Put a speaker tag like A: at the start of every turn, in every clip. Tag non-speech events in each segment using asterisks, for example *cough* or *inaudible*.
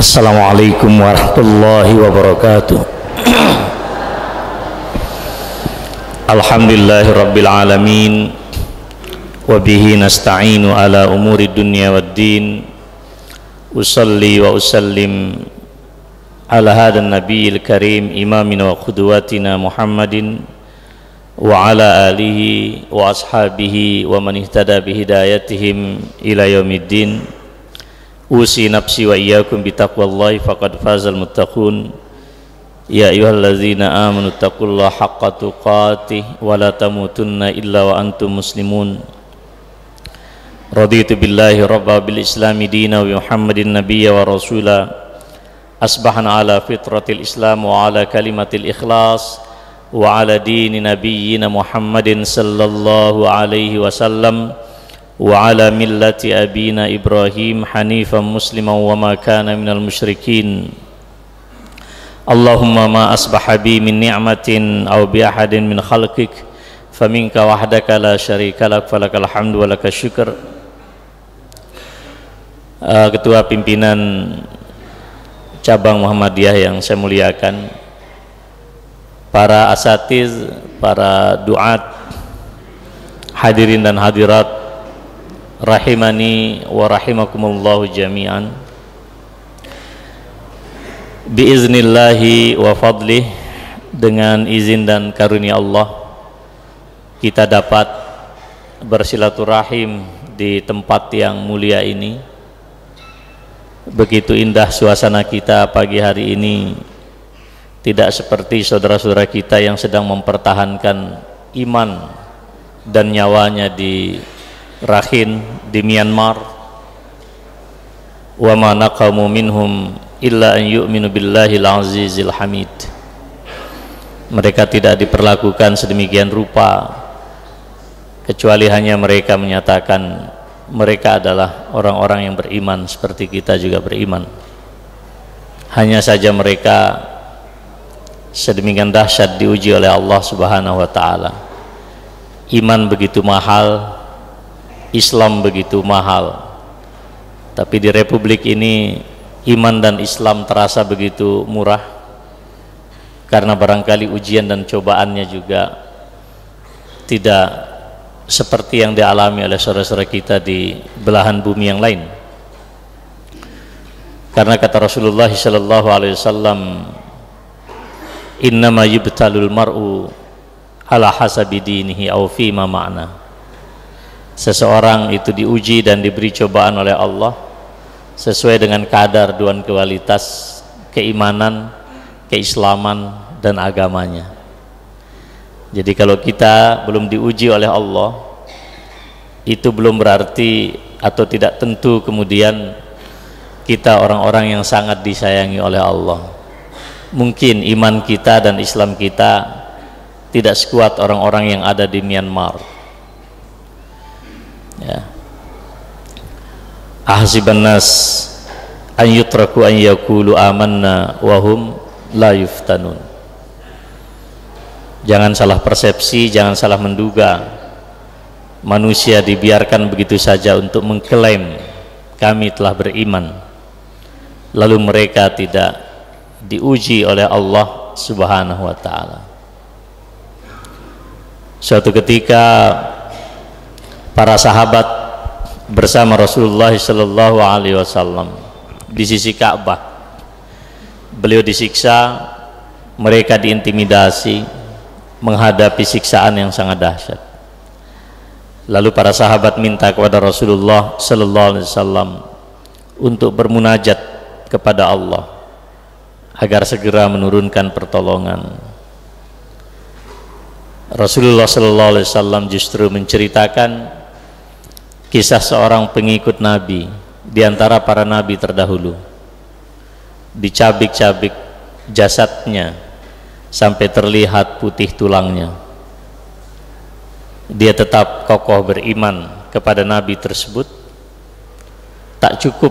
A: Assalamualaikum warahmatullahi wabarakatuh. Alhamdulillahi rabbil alamin. Wabihi nasta'inu ala umuri dunya wad din. Usalli wa usallim Ala hadan nabiyil karim Imamina wa qudwatina Muhammadin Wa ala alihi wa ashabihi Wa man ihtada bihidayatihim ila yaumiddin Usi nafsi wa iyyakum bitaqwallahi faqad fazal muttaqun Ya ayyuhallazina amanu taqullaha haqqa tuqatih wa la tamutunna illa wa antum muslimun Raditu billahi rabba bil islami dina wa Muhammadin nabiyya wa rasula Asbahna ala fitratil islam wa ala kalimatil ikhlas hanifan musliman wa ma kana minal musyrikin. Allahumma ma asbaha bi min ni'matin aw bi ahadin min khalqik. Faminka wahdaka la syarika lak falakal hamdu wa lakal syukr uh, Ketua Pimpinan Cabang Muhammadiyah yang saya muliakan para asatiz, para duat hadirin dan hadirat rahimani wa rahimakumullahu jami'an. Biiznillahi wa fadlih dengan izin dan karunia Allah kita dapat bersilaturahim di tempat yang mulia ini. Begitu indah suasana kita pagi hari ini. Tidak seperti saudara-saudara kita yang sedang mempertahankan iman dan nyawanya di Rakhine di Myanmar. Wa ma naqamu minhum illa an yu'minu billahil azizil hamid. Mereka tidak diperlakukan sedemikian rupa kecuali hanya mereka menyatakan mereka adalah orang-orang yang beriman seperti kita juga beriman. Hanya saja mereka sedemikian dahsyat diuji oleh Allah subhanahu wa ta'ala. Iman begitu mahal Islam begitu mahal. Tapi di republik ini iman dan Islam terasa begitu murah. Karena barangkali ujian dan cobaannya juga tidak seperti yang dialami oleh saudara-saudara kita di belahan bumi yang lain. Karena kata Rasulullah sallallahu alaihi wasallam innama yubtalul mar'u ala hasabi dinihi aw fi ma ma'na seseorang itu diuji dan diberi cobaan oleh Allah sesuai dengan kadar dan kualitas keimanan, keislaman dan agamanya. Jadi kalau kita belum diuji oleh Allah itu belum berarti atau tidak tentu kemudian kita orang-orang yang sangat disayangi oleh Allah. Mungkin iman kita dan Islam kita tidak sekuat orang-orang yang ada di Myanmar. Ya. Ahsiban nas an yutraku an yakulu amanna wahum la yuftanun. Jangan salah persepsi jangan salah menduga. Manusia dibiarkan begitu saja untuk mengklaim kami telah beriman. Lalu mereka tidak diuji oleh Allah subhanahu wa ta'ala. Suatu ketika para sahabat bersama Rasulullah Sallallahu Alaihi Wasallam di sisi Ka'bah. Beliau disiksa, mereka diintimidasi, menghadapi siksaan yang sangat dahsyat. Lalu para sahabat minta kepada Rasulullah Sallallahu Alaihi Wasallam untuk bermunajat kepada Allah agar segera menurunkan pertolongan. Rasulullah Sallallahu Alaihi Wasallam justru menceritakan kisah seorang pengikut Nabi di antara para nabi terdahulu. Dicabik-cabik jasadnya sampai terlihat putih tulangnya. Dia tetap kokoh beriman kepada nabi tersebut. Tak cukup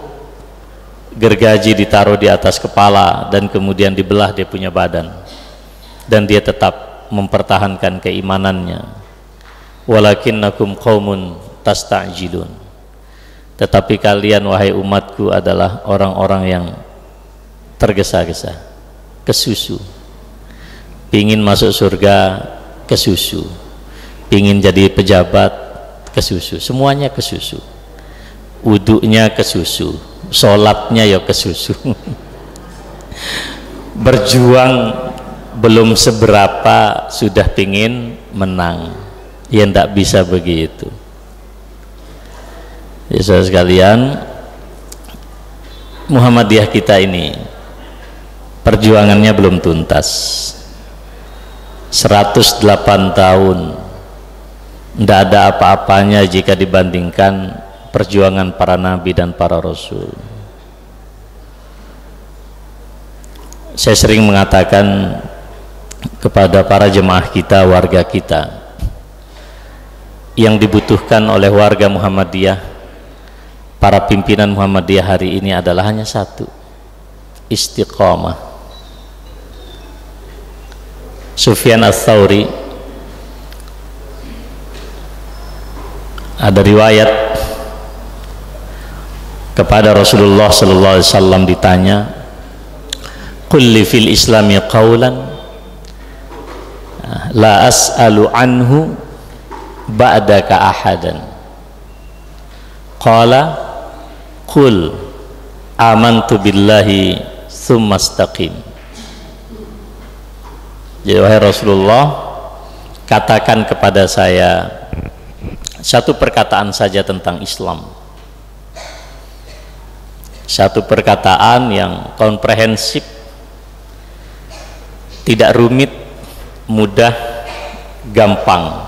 A: gergaji ditaruh di atas kepala dan kemudian dibelah dia punya badan. Dan dia tetap mempertahankan keimanannya. Walakinnakum qaumun tasta'jilun. Tetapi kalian wahai umatku adalah orang-orang yang tergesa-gesa ke susu pingin masuk surga ke susu pingin jadi pejabat ke susu semuanya ke susu wuduknya ke susu sholatnya ya ke susu *laughs* berjuang belum seberapa sudah pingin menang. Ya tidak bisa begitu ya saudara sekalian Muhammadiyah kita ini perjuangannya belum tuntas. 108 tahun tidak ada apa-apanya jika dibandingkan perjuangan para nabi dan para rasul. Saya sering mengatakan kepada para jemaah kita, warga kita yang dibutuhkan oleh warga Muhammadiyah para pimpinan Muhammadiyah hari ini adalah hanya satu. Istiqomah. Sufyan Ats-Tsauri ada riwayat kepada Rasulullah sallallahu alaihi wasallam ditanya kulli fil islami qawlan la as'alu anhu ba'daka ahadan. Qala qul amantu billahi thumma istaqim jadi wahai Rasulullah katakan kepada saya satu perkataan saja tentang Islam. Satu perkataan yang komprehensif tidak rumit mudah gampang.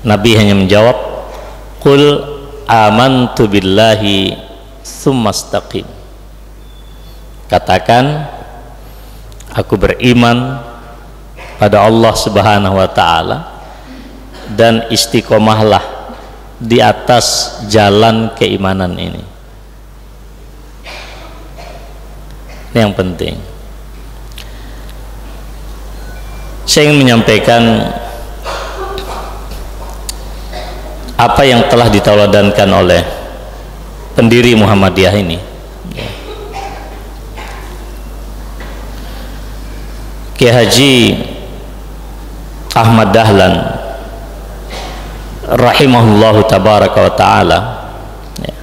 A: Nabi hanya menjawab Qul amantu billahi summastaqim. Katakan Aku beriman pada Allah subhanahu wa ta'ala dan istiqomahlah di atas jalan keimanan ini. Ini yang penting. Saya ingin menyampaikan apa yang telah ditauladankan oleh pendiri Muhammadiyah ini Kiai Haji Ahmad Dahlan rahimahullahu tabaraka wa taala ya.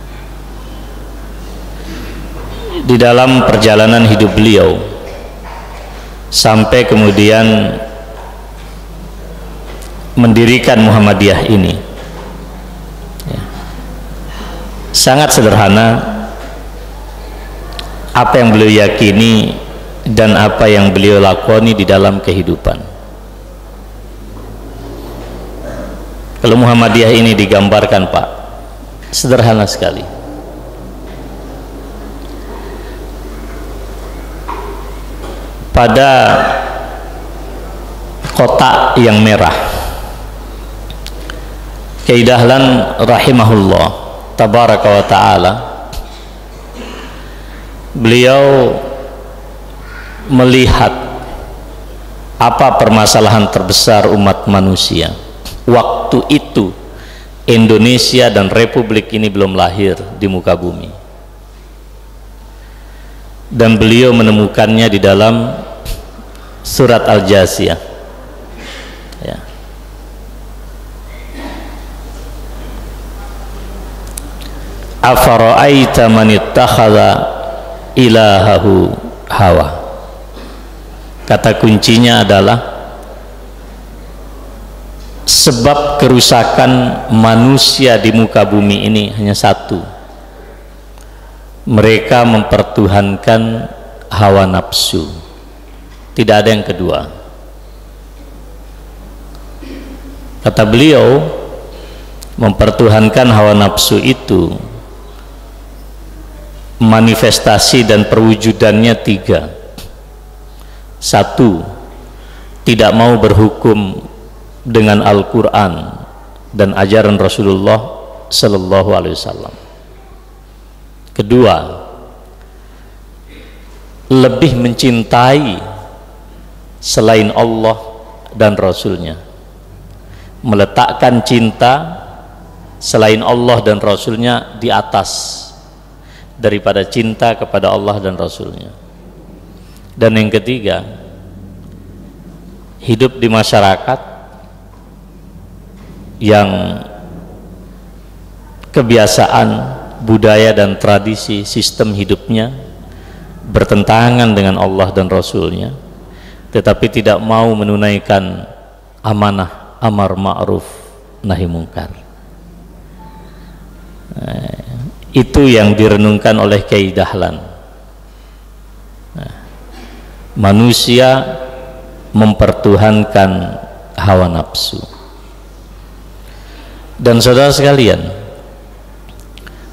A: di dalam perjalanan hidup beliau sampai kemudian mendirikan Muhammadiyah ini ya. Sangat sederhana. Apa yang beliau yakini dan apa yang beliau lakoni di dalam kehidupan. Kalau Muhammadiyah ini digambarkan Pak sederhana sekali. Pada kotak yang merah Kiai Dahlan rahimahullah tabaraka wa taala beliau melihat apa permasalahan terbesar umat manusia. Waktu itu Indonesia dan Republik ini belum lahir di muka bumi. Dan beliau menemukannya di dalam surat Al-Jasiyah afara'aita man ittakhadha ilahahu hawa? Kata kuncinya adalah sebab kerusakan manusia di muka bumi ini hanya satu. Mereka mempertuhankan hawa nafsu. Tidak ada yang kedua. Kata beliau mempertuhankan hawa nafsu itu manifestasi dan perwujudannya tiga. Satu tidak mau berhukum dengan Al-Quran dan ajaran Rasulullah Sallallahu Alaihi Wasallam. Kedua lebih mencintai selain Allah dan Rasulnya. Meletakkan cinta selain Allah dan Rasulnya di atas daripada cinta kepada Allah dan Rasulnya. Dan yang ketiga hidup di masyarakat yang kebiasaan budaya dan tradisi sistem hidupnya bertentangan dengan Allah dan Rasulnya tetapi tidak mau menunaikan amanah amar ma'ruf nahi mungkar. Eh, itu yang direnungkan oleh Kiai Dahlan nah, manusia mempertuhankan hawa nafsu dan saudara sekalian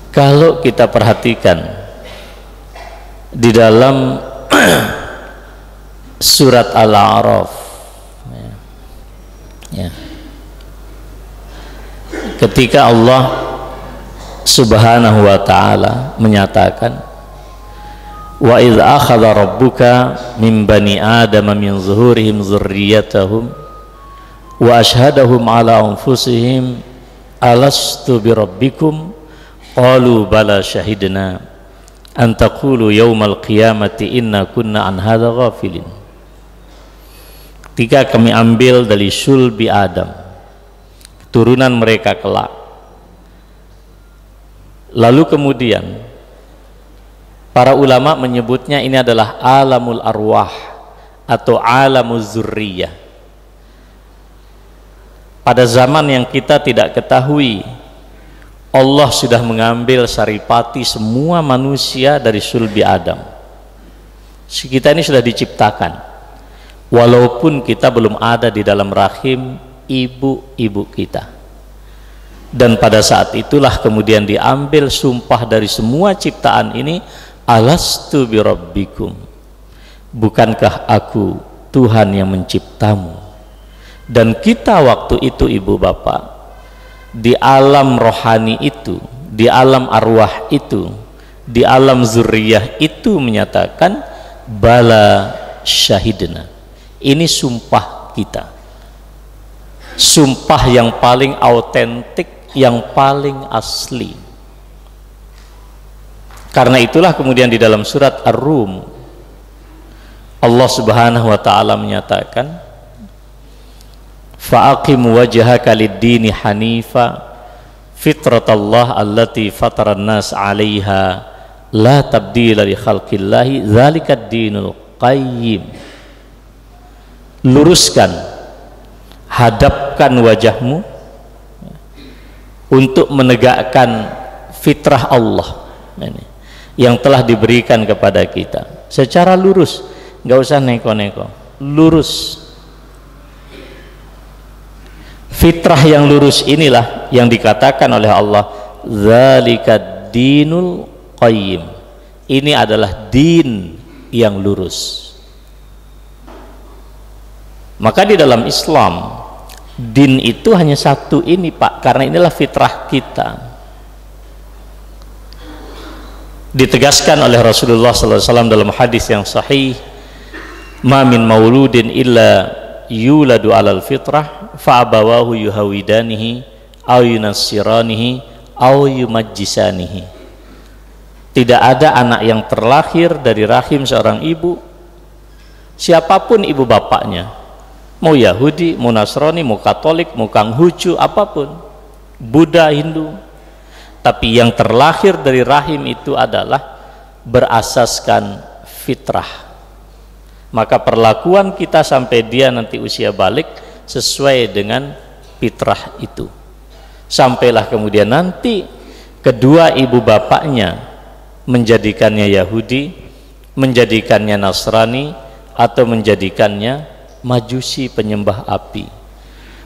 A: kalau kita perhatikan di dalam *clears throat* surat Al-A'raf ya, ya. ketika Allah subhanahu wa ta'ala menyatakan wa idh akhadha rabbuka min bani adama min zuhurihim zurriyatahum wa ashhadahum ala anfusihim alastu bi rabbikum? Qalu bala syahidna an taqulu yaumal qiyamati inna kunna an hadha ghafilin. Ketika kami ambil dari sulbi Adam keturunan mereka kelak lalu kemudian Para ulama menyebutnya ini adalah alamul arwah atau alamuz zurriyah. Pada zaman yang kita tidak ketahui, Allah sudah mengambil saripati semua manusia dari sulbi Adam. Kita ini sudah diciptakan. Walaupun kita belum ada di dalam rahim ibu-ibu kita. Dan pada saat itulah kemudian diambil sumpah dari semua ciptaan ini alastu birabbikum bukankah aku Tuhan yang menciptamu? Dan kita waktu itu ibu bapak di alam rohani itu di alam arwah itu di alam zuriyah itu menyatakan bala syahidna. Ini sumpah kita. Sumpah yang paling autentik yang paling asli. Karena itulah kemudian di dalam surat Ar-Rum Allah Subhanahu wa taala menyatakan Fa'aqim wajhaka lid-dini hanifa fitratallah allati fataran nas 'alaiha la tabdila li khalqillahi dzalikad dinul qayyim. Luruskan hadapkan wajahmu untuk menegakkan fitrah Allah. Ini yang telah diberikan kepada kita. Secara lurus nggak usah neko-neko lurus. Fitrah yang lurus inilah yang dikatakan oleh Allah zalika dinul qayyim. Ini adalah din yang lurus. Maka di dalam Islam din itu hanya satu ini Pak karena inilah fitrah kita. Ditegaskan oleh Rasulullah SAW dalam hadis yang sahih ma min mauludin illa yuladu alal fitrah fa'abawahu yuhawidanihi au yunassiranihi au yumajjisanihi. Tidak ada anak yang terlahir dari rahim seorang ibu siapa pun ibu bapaknya mau Yahudi, mau Nasrani, mau Katolik, mau Kanghucu, apa pun. Buddha, Hindu. Tapi yang terlahir dari rahim itu adalah berasaskan fitrah. Maka perlakuan kita sampai dia nanti usia balik sesuai dengan fitrah itu. Sampailah kemudian nanti kedua ibu bapaknya menjadikannya Yahudi menjadikannya Nasrani atau menjadikannya majusi penyembah api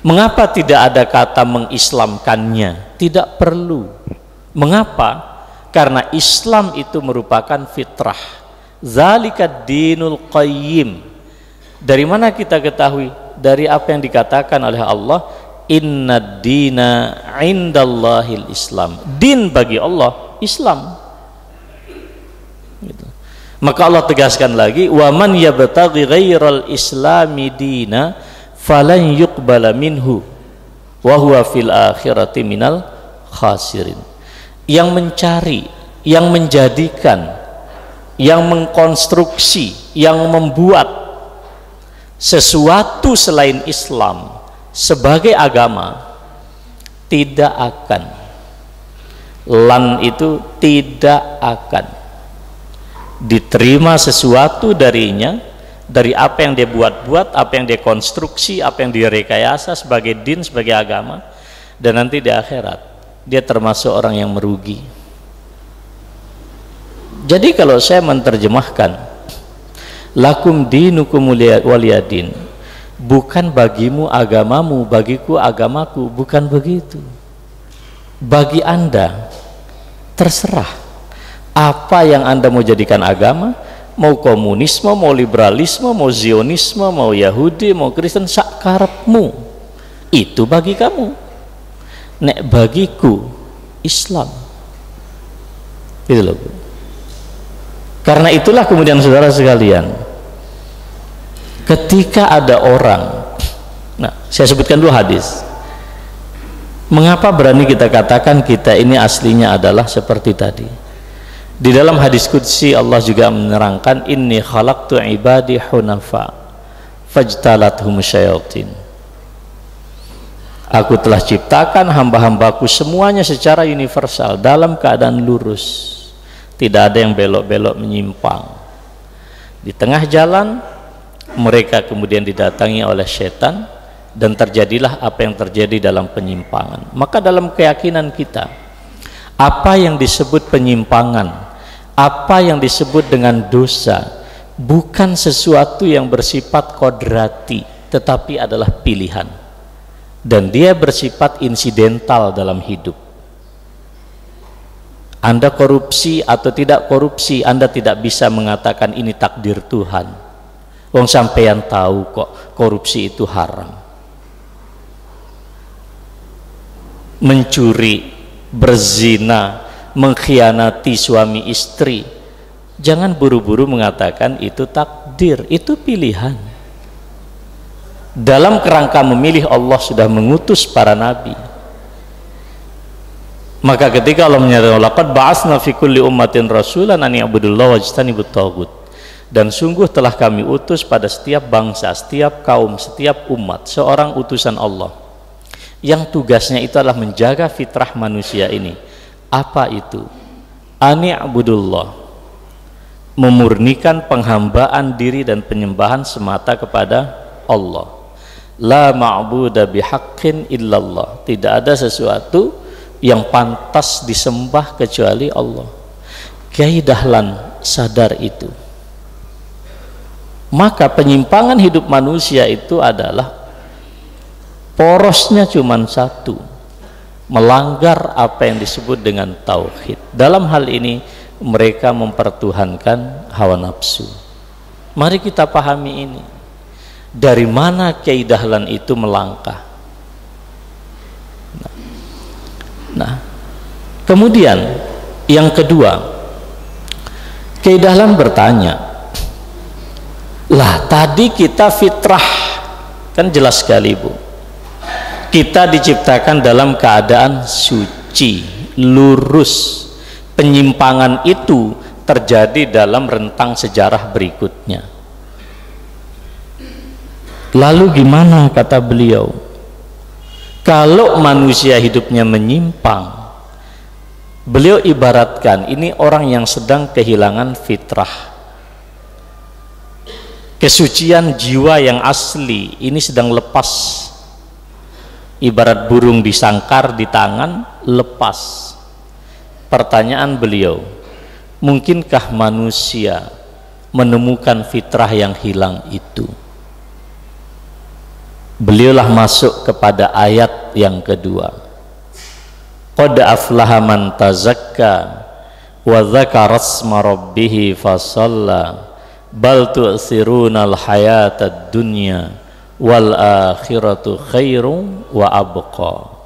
A: mengapa tidak ada kata mengislamkannya tidak perlu Mengapa? Karena Islam itu merupakan fitrah. Zalika dinul qayyim. Dari mana kita ketahui? Dari apa yang dikatakan oleh Allah, Inna dina indallahil Islam. Din bagi Allah Islam. Maka Allah tegaskan lagi, wa man yabtaghi ghairal islami dina falan yuqbala minhu wa huwa fil akhirati minal khasirin. Yang mencari yang menjadikan yang mengkonstruksi yang membuat sesuatu selain Islam sebagai agama tidak akan. Lan itu tidak akan diterima sesuatu darinya dari apa yang dia buat-buat, apa yang dia konstruksi, apa yang dia rekayasa sebagai din, sebagai agama dan nanti di akhirat dia termasuk orang yang merugi. Jadi kalau saya menerjemahkan lakum dinukum waliyadin bukan bagimu agamamu bagiku agamaku bukan begitu. Bagi anda terserah apa yang anda mau jadikan agama? Mau komunisme, mau liberalisme, mau zionisme, mau Yahudi, mau Kristen, sakarepmu itu bagi kamu. Nek bagiku Islam. Itu loh karena itulah kemudian saudara sekalian ketika ada orang nah saya sebutkan dulu hadis. Mengapa berani kita katakan kita ini aslinya adalah seperti tadi di dalam hadis Qudsi Allah juga menerangkan inni khalaqtu ibadi hunafa fajtalathum syayatin. Aku telah ciptakan hamba-hambaku semuanya secara universal dalam keadaan lurus. Tidak ada yang belok-belok menyimpang. Di tengah jalan mereka kemudian didatangi oleh setan dan terjadilah apa yang terjadi dalam penyimpangan. Maka dalam keyakinan kita apa yang disebut penyimpangan apa yang disebut dengan dosa bukan sesuatu yang bersifat kodrati tetapi adalah pilihan. Dan dia bersifat insidental dalam hidup. Anda korupsi atau tidak korupsi Anda tidak bisa mengatakan ini takdir Tuhan. Wong sampeyan tahu kok korupsi itu haram. Mencuri berzina mengkhianati suami istri. Jangan buru-buru mengatakan itu takdir itu pilihan. Dalam kerangka memilih Allah sudah mengutus para nabi. Maka ketika Allah menyatakan laqad ba'atsna fi kulli ummatin rasulan an ya'budullaha wajtanibut taghut. Dan sungguh telah kami utus pada setiap bangsa, setiap kaum, setiap umat seorang utusan Allah. Yang tugasnya itu adalah menjaga fitrah manusia ini apa itu? Ani'budullah. Memurnikan penghambaan diri dan penyembahan semata kepada Allah. La ma'buda bihaqqin illallah. Tidak ada sesuatu yang pantas disembah kecuali Allah. Kiai Dahlan sadar itu. Maka penyimpangan hidup manusia itu adalah porosnya cuma satu melanggar apa yang disebut dengan tauhid. Dalam hal ini mereka mempertuhankan hawa nafsu. Mari kita pahami ini. Dari mana Kiai Dahlan itu melangkah? Nah, nah. Kemudian yang kedua Kiai Dahlan bertanya lah tadi kita fitrah. Kan jelas sekali Bu kita diciptakan dalam keadaan suci lurus. Penyimpangan itu terjadi dalam rentang sejarah berikutnya. Lalu gimana kata beliau? Kalau manusia hidupnya menyimpang beliau ibaratkan ini orang yang sedang kehilangan fitrah. Kesucian jiwa yang asli ini sedang lepas ibarat burung disangkar di tangan lepas. Pertanyaan beliau mungkinkah manusia menemukan fitrah yang hilang itu? Beliaulah masuk kepada ayat yang kedua. Qad aflaha man tazakka wa dzakara asma rabbih fasalla bal tu'thiruna al-hayatad dunya wal akhiratu khairum wa abqa.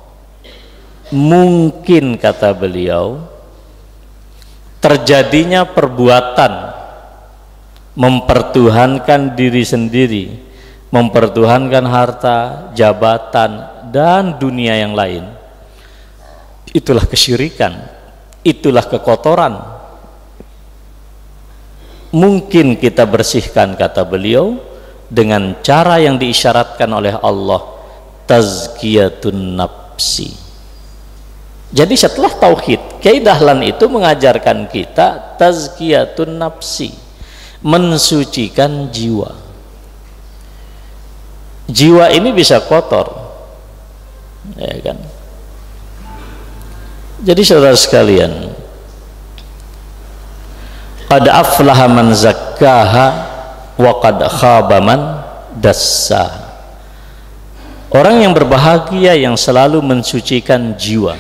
A: Mungkin kata beliau terjadinya perbuatan mempertuhankan diri sendiri mempertuhankan harta jabatan dan dunia yang lain. Itulah kesyirikan itulah kekotoran. Mungkin kita bersihkan kata beliau dengan cara yang diisyaratkan oleh Allah tazkiyatun nafsi. Jadi setelah tauhid Kiai Dahlan itu mengajarkan kita tazkiyatun nafsi mensucikan jiwa. Jiwa ini bisa kotor ya kan? Jadi saudara sekalian qad aflaha man zakkaha wa qad khaba man dassa. Orang yang berbahagia yang selalu mensucikan jiwa.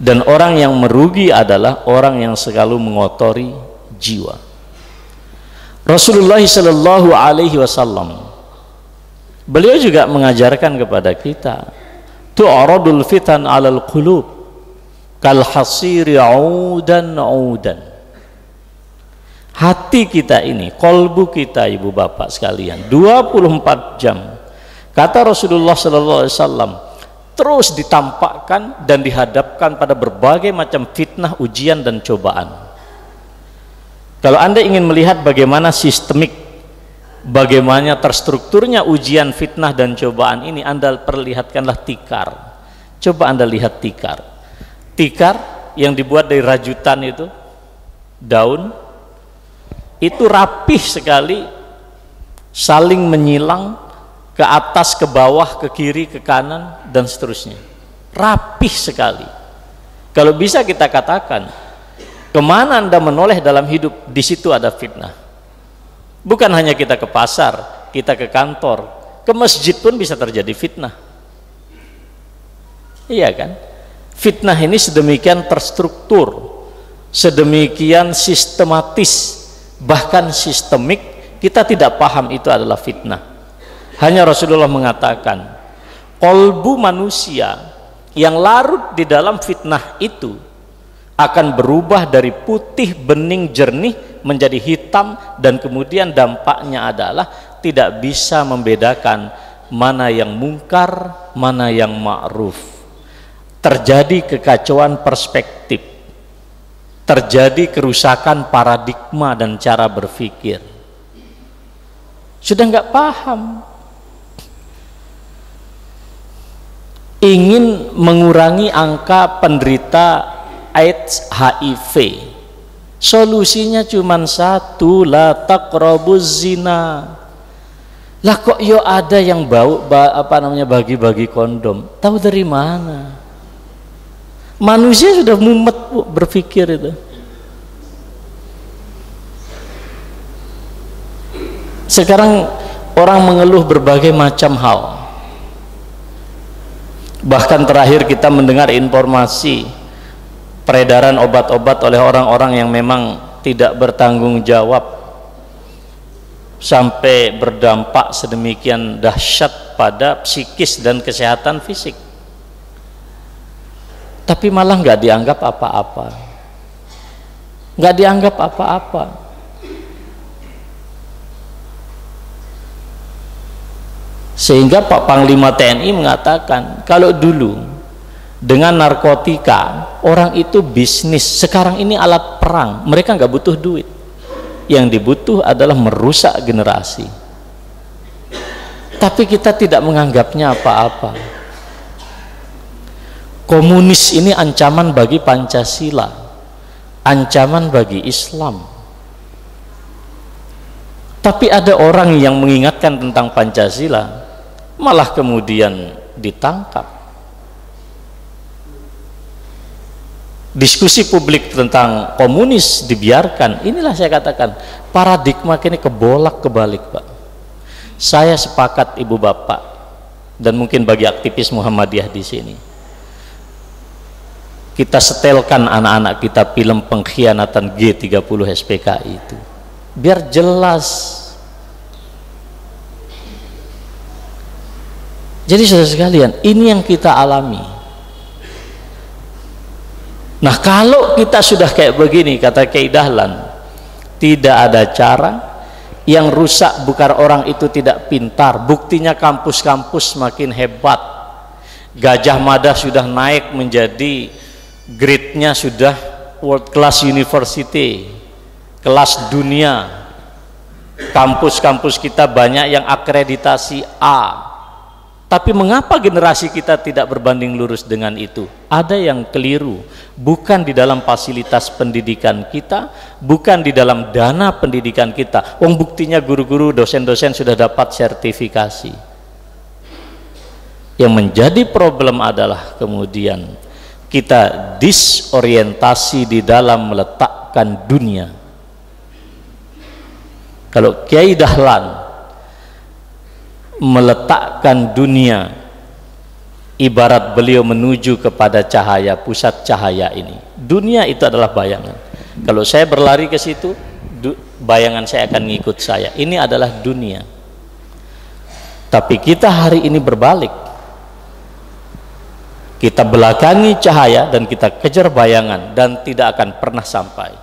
A: Dan orang yang merugi adalah orang yang selalu mengotori jiwa. Rasulullah sallallahu alaihi wasallam beliau juga mengajarkan kepada kita tu'radul fitan 'alal qulub kal hasiri 'udan 'udan hati kita ini, kolbu kita ibu bapak sekalian 24 jam. Kata Rasulullah sallallahu alaihi wasallam terus ditampakkan dan dihadapkan pada berbagai macam fitnah, ujian dan cobaan. Kalau anda ingin melihat bagaimana sistemik bagaimana terstrukturnya ujian, fitnah dan cobaan ini anda perlihatkanlah tikar. Coba anda lihat tikar. Tikar yang dibuat dari rajutan itu daun itu rapih sekali. Saling menyilang ke atas ke bawah ke kiri ke kanan dan seterusnya. Rapih sekali. Kalau bisa kita katakan ke mana anda menoleh dalam hidup di situ ada fitnah. Bukan hanya kita ke pasar kita ke kantor ke masjid pun bisa terjadi fitnah. Iya kan? Fitnah ini sedemikian terstruktur sedemikian sistematis bahkan sistemik kita tidak paham itu adalah fitnah. Hanya Rasulullah mengatakan kolbu manusia yang larut di dalam fitnah itu akan berubah dari putih bening jernih menjadi hitam dan kemudian dampaknya adalah tidak bisa membedakan mana yang mungkar mana yang ma'ruf. Terjadi kekacauan perspektif terjadi kerusakan paradigma dan cara berpikir. Sudah nggak paham. Ingin mengurangi angka penderita AIDS HIV solusinya cuma satu la taqrabuz zina. Lah kok yo ada yang bau ba, apa namanya bagi-bagi kondom? Tahu dari mana manusia sudah mumet berpikir itu. Sekarang orang mengeluh berbagai macam hal. Bahkan terakhir kita mendengar informasi peredaran obat-obat oleh orang-orang yang memang tidak bertanggung jawab sampai berdampak sedemikian dahsyat pada psikis dan kesehatan fisik tapi malah nggak dianggap apa-apa. Nggak dianggap apa-apa. Sehingga Pak Panglima TNI mengatakan kalau dulu dengan narkotika orang itu bisnis. Sekarang ini alat perang. Mereka nggak butuh duit. Yang dibutuh adalah merusak generasi. Tapi kita tidak menganggapnya apa-apa komunis ini ancaman bagi Pancasila ancaman bagi Islam. Tapi ada orang yang mengingatkan tentang Pancasila malah kemudian ditangkap. Diskusi publik tentang komunis dibiarkan. Inilah saya katakan paradigma kini kebolak kebalik Pak. Saya sepakat ibu bapak dan mungkin bagi aktivis Muhammadiyah di sini kita setelkan anak-anak kita film pengkhianatan G30 SPKI itu. Biar jelas. Jadi saudara sekalian ini yang kita alami. Nah kalau kita sudah kayak begini kata Kiai Dahlan tidak ada cara yang rusak bukan orang itu tidak pintar. Buktinya kampus-kampus semakin hebat. Gajah Mada sudah naik menjadi grade-nya sudah world class university kelas dunia kampus-kampus kita banyak yang akreditasi A tapi mengapa generasi kita tidak berbanding lurus dengan itu? Ada yang keliru, bukan di dalam fasilitas pendidikan kita, bukan di dalam dana pendidikan kita. Wong buktinya guru-guru, dosen-dosen sudah dapat sertifikasi. Yang menjadi problem adalah kemudian kita disorientasi di dalam meletakkan dunia. Kalau Kiai Dahlan meletakkan dunia ibarat beliau menuju kepada cahaya pusat cahaya ini. Dunia itu adalah bayangan. Kalau saya berlari ke situ bayangan saya akan ngikut saya. Ini adalah dunia. Tapi kita hari ini berbalik kita belakangi cahaya dan kita kejar bayangan dan tidak akan pernah sampai.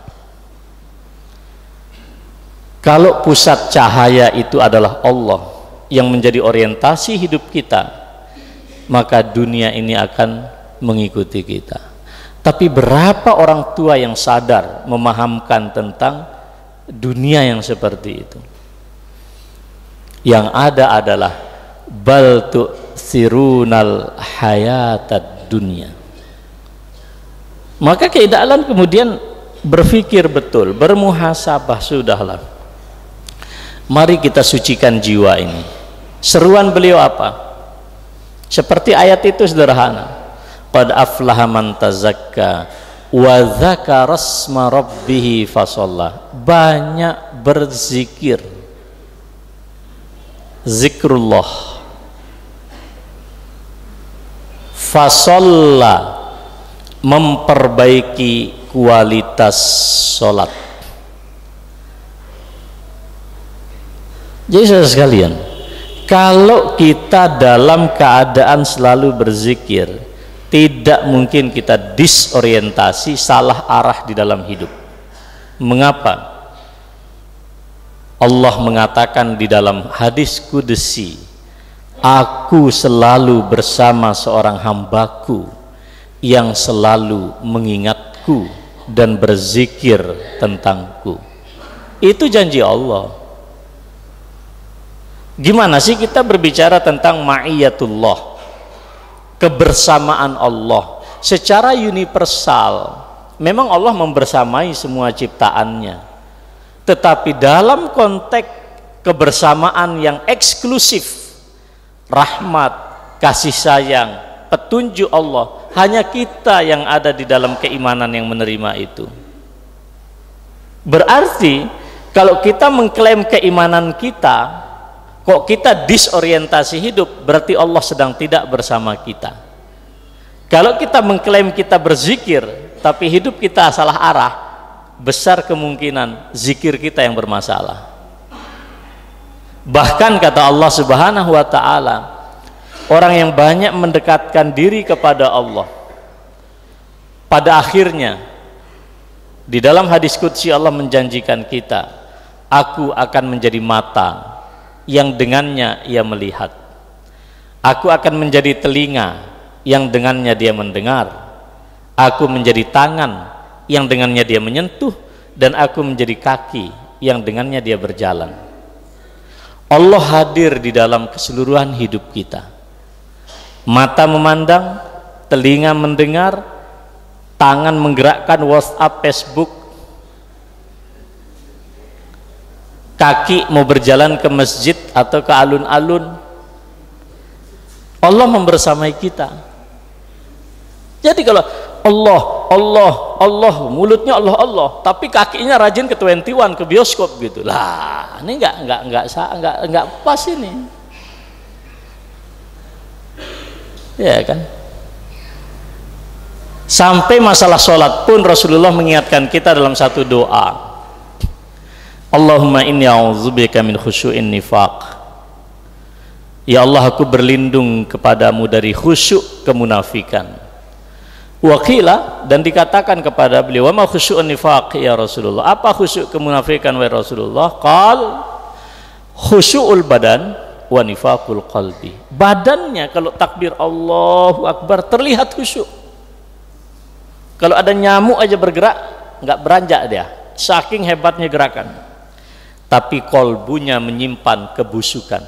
A: Kalau pusat cahaya itu adalah Allah yang menjadi orientasi hidup kita maka dunia ini akan mengikuti kita. Tapi berapa orang tua yang sadar memahamkan tentang dunia yang seperti itu? Yang ada adalah bal sirunal hayatad dunia maka keidalan kemudian berpikir betul bermuhasabah sudahlah mari kita sucikan jiwa ini Seruan beliau apa? Seperti ayat itu sederhana. Qad aflaha man tazakka wa dzakara asma rabbih fasalla. Banyak berzikir. Zikrullah. Fasalla memperbaiki kualitas solat. Jadi saudara sekalian, kalau kita dalam keadaan selalu berzikir tidak mungkin kita disorientasi salah arah di dalam hidup mengapa Allah mengatakan di dalam hadis kudesi aku selalu bersama seorang hambaku yang selalu mengingatku dan berzikir tentangku. Itu janji Allah. Gimana sih kita berbicara tentang ma'iyatullah? Kebersamaan Allah. Secara universal memang Allah membersamai semua ciptaannya. Tetapi dalam konteks kebersamaan yang eksklusif rahmat, kasih sayang, petunjuk Allah hanya kita yang ada di dalam keimanan yang menerima itu. Berarti kalau kita mengklaim keimanan kita kok kita disorientasi hidup berarti Allah sedang tidak bersama kita. Kalau kita mengklaim kita berzikir tapi hidup kita salah arah besar kemungkinan zikir kita yang bermasalah bahkan kata Allah subhanahu wa ta'ala orang yang banyak mendekatkan diri kepada Allah pada akhirnya di dalam hadis kudsi Allah menjanjikan kita aku akan menjadi mata yang dengannya ia melihat. Aku akan menjadi telinga yang dengannya dia mendengar. Aku menjadi tangan yang dengannya dia menyentuh dan aku menjadi kaki yang dengannya dia berjalan Allah hadir di dalam keseluruhan hidup kita. Mata memandang telinga mendengar tangan menggerakkan WhatsApp, Facebook. Kaki mau berjalan ke masjid atau ke alun-alun. Allah membersamai kita. Jadi kalau Allah Allah Allah. Mulutnya Allah Allah. Tapi kakinya rajin ke 21 ke bioskop gitu. Lah ini enggak enggak enggak enggak enggak pas ini. Ya kan? Sampai masalah sholat pun Rasulullah mengingatkan kita dalam satu doa. Allahumma inni a'udzubika min khusyu'in nifaq. Ya Allah aku berlindung kepadamu dari khusyuk kemunafikan Wakila dan dikatakan kepada beliau wa ma khusyu'un nifaq ya Rasulullah? Apa khusyuk kemunafikan wa Rasulullah? Qal khusyu'ul badan wa nifaqul qalbi. Badannya kalau takbir Allahu Akbar terlihat khusyuk. Kalau ada nyamuk aja bergerak nggak beranjak dia. Saking hebatnya gerakan. Tapi kolbunya menyimpan kebusukan.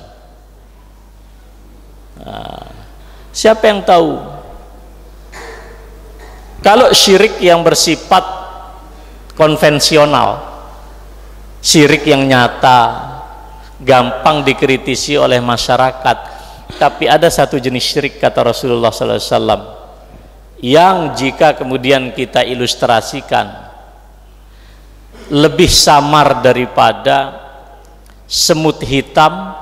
A: Nah, siapa yang tahu kalau syirik yang bersifat konvensional syirik yang nyata gampang dikritisi oleh masyarakat tapi ada satu jenis syirik kata Rasulullah SAW yang jika kemudian kita ilustrasikan lebih samar daripada semut hitam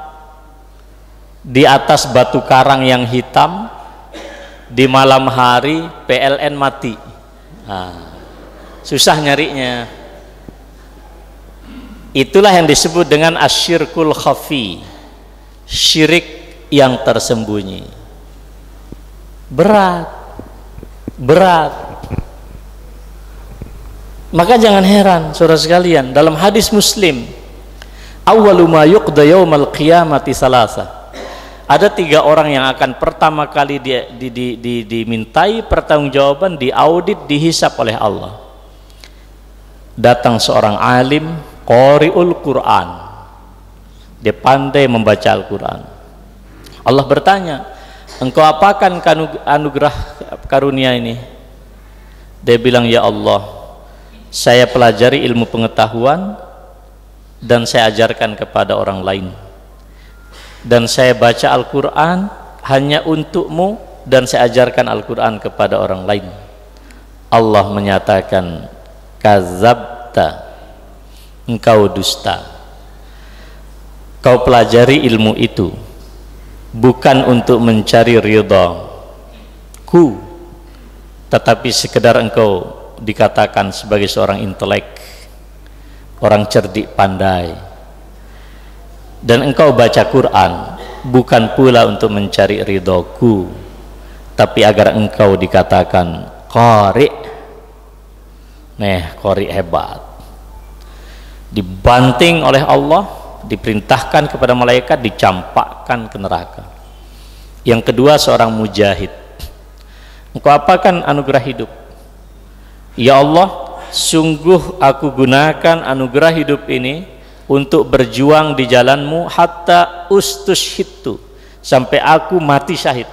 A: di atas batu karang yang hitam di malam hari PLN mati. Nah, susah nyarinya. Itulah yang disebut dengan asyirkul khafi. Syirik yang tersembunyi. Berat. Berat. Maka jangan heran saudara sekalian dalam hadis Muslim awwalu ma yuqda yaumal qiyamati salasa ada tiga orang yang akan pertama kali di, di, di, di, dimintai pertanggungjawaban diaudit dihisap oleh Allah. Datang seorang alim qari'ul Quran. Dia pandai membaca Al-Quran. Allah bertanya engkau apakan anugerah karunia ini? Dia bilang ya Allah saya pelajari ilmu pengetahuan dan saya ajarkan kepada orang lain dan saya baca Al-Quran hanya untukmu dan saya ajarkan Al-Quran kepada orang lain. Allah menyatakan kazabta engkau dusta. Kau pelajari ilmu itu bukan untuk mencari ridha. Ku tetapi sekedar engkau dikatakan sebagai seorang intelek orang cerdik pandai dan engkau baca Quran bukan pula untuk mencari ridhoku tapi agar engkau dikatakan qari. Neh qari hebat. Dibanting oleh Allah diperintahkan kepada malaikat dicampakkan ke neraka. Yang kedua seorang mujahid. Engkau apakan anugerah hidup? Ya Allah sungguh aku gunakan anugerah hidup ini untuk berjuang di jalanmu hatta ustus hitu sampai aku mati syahid.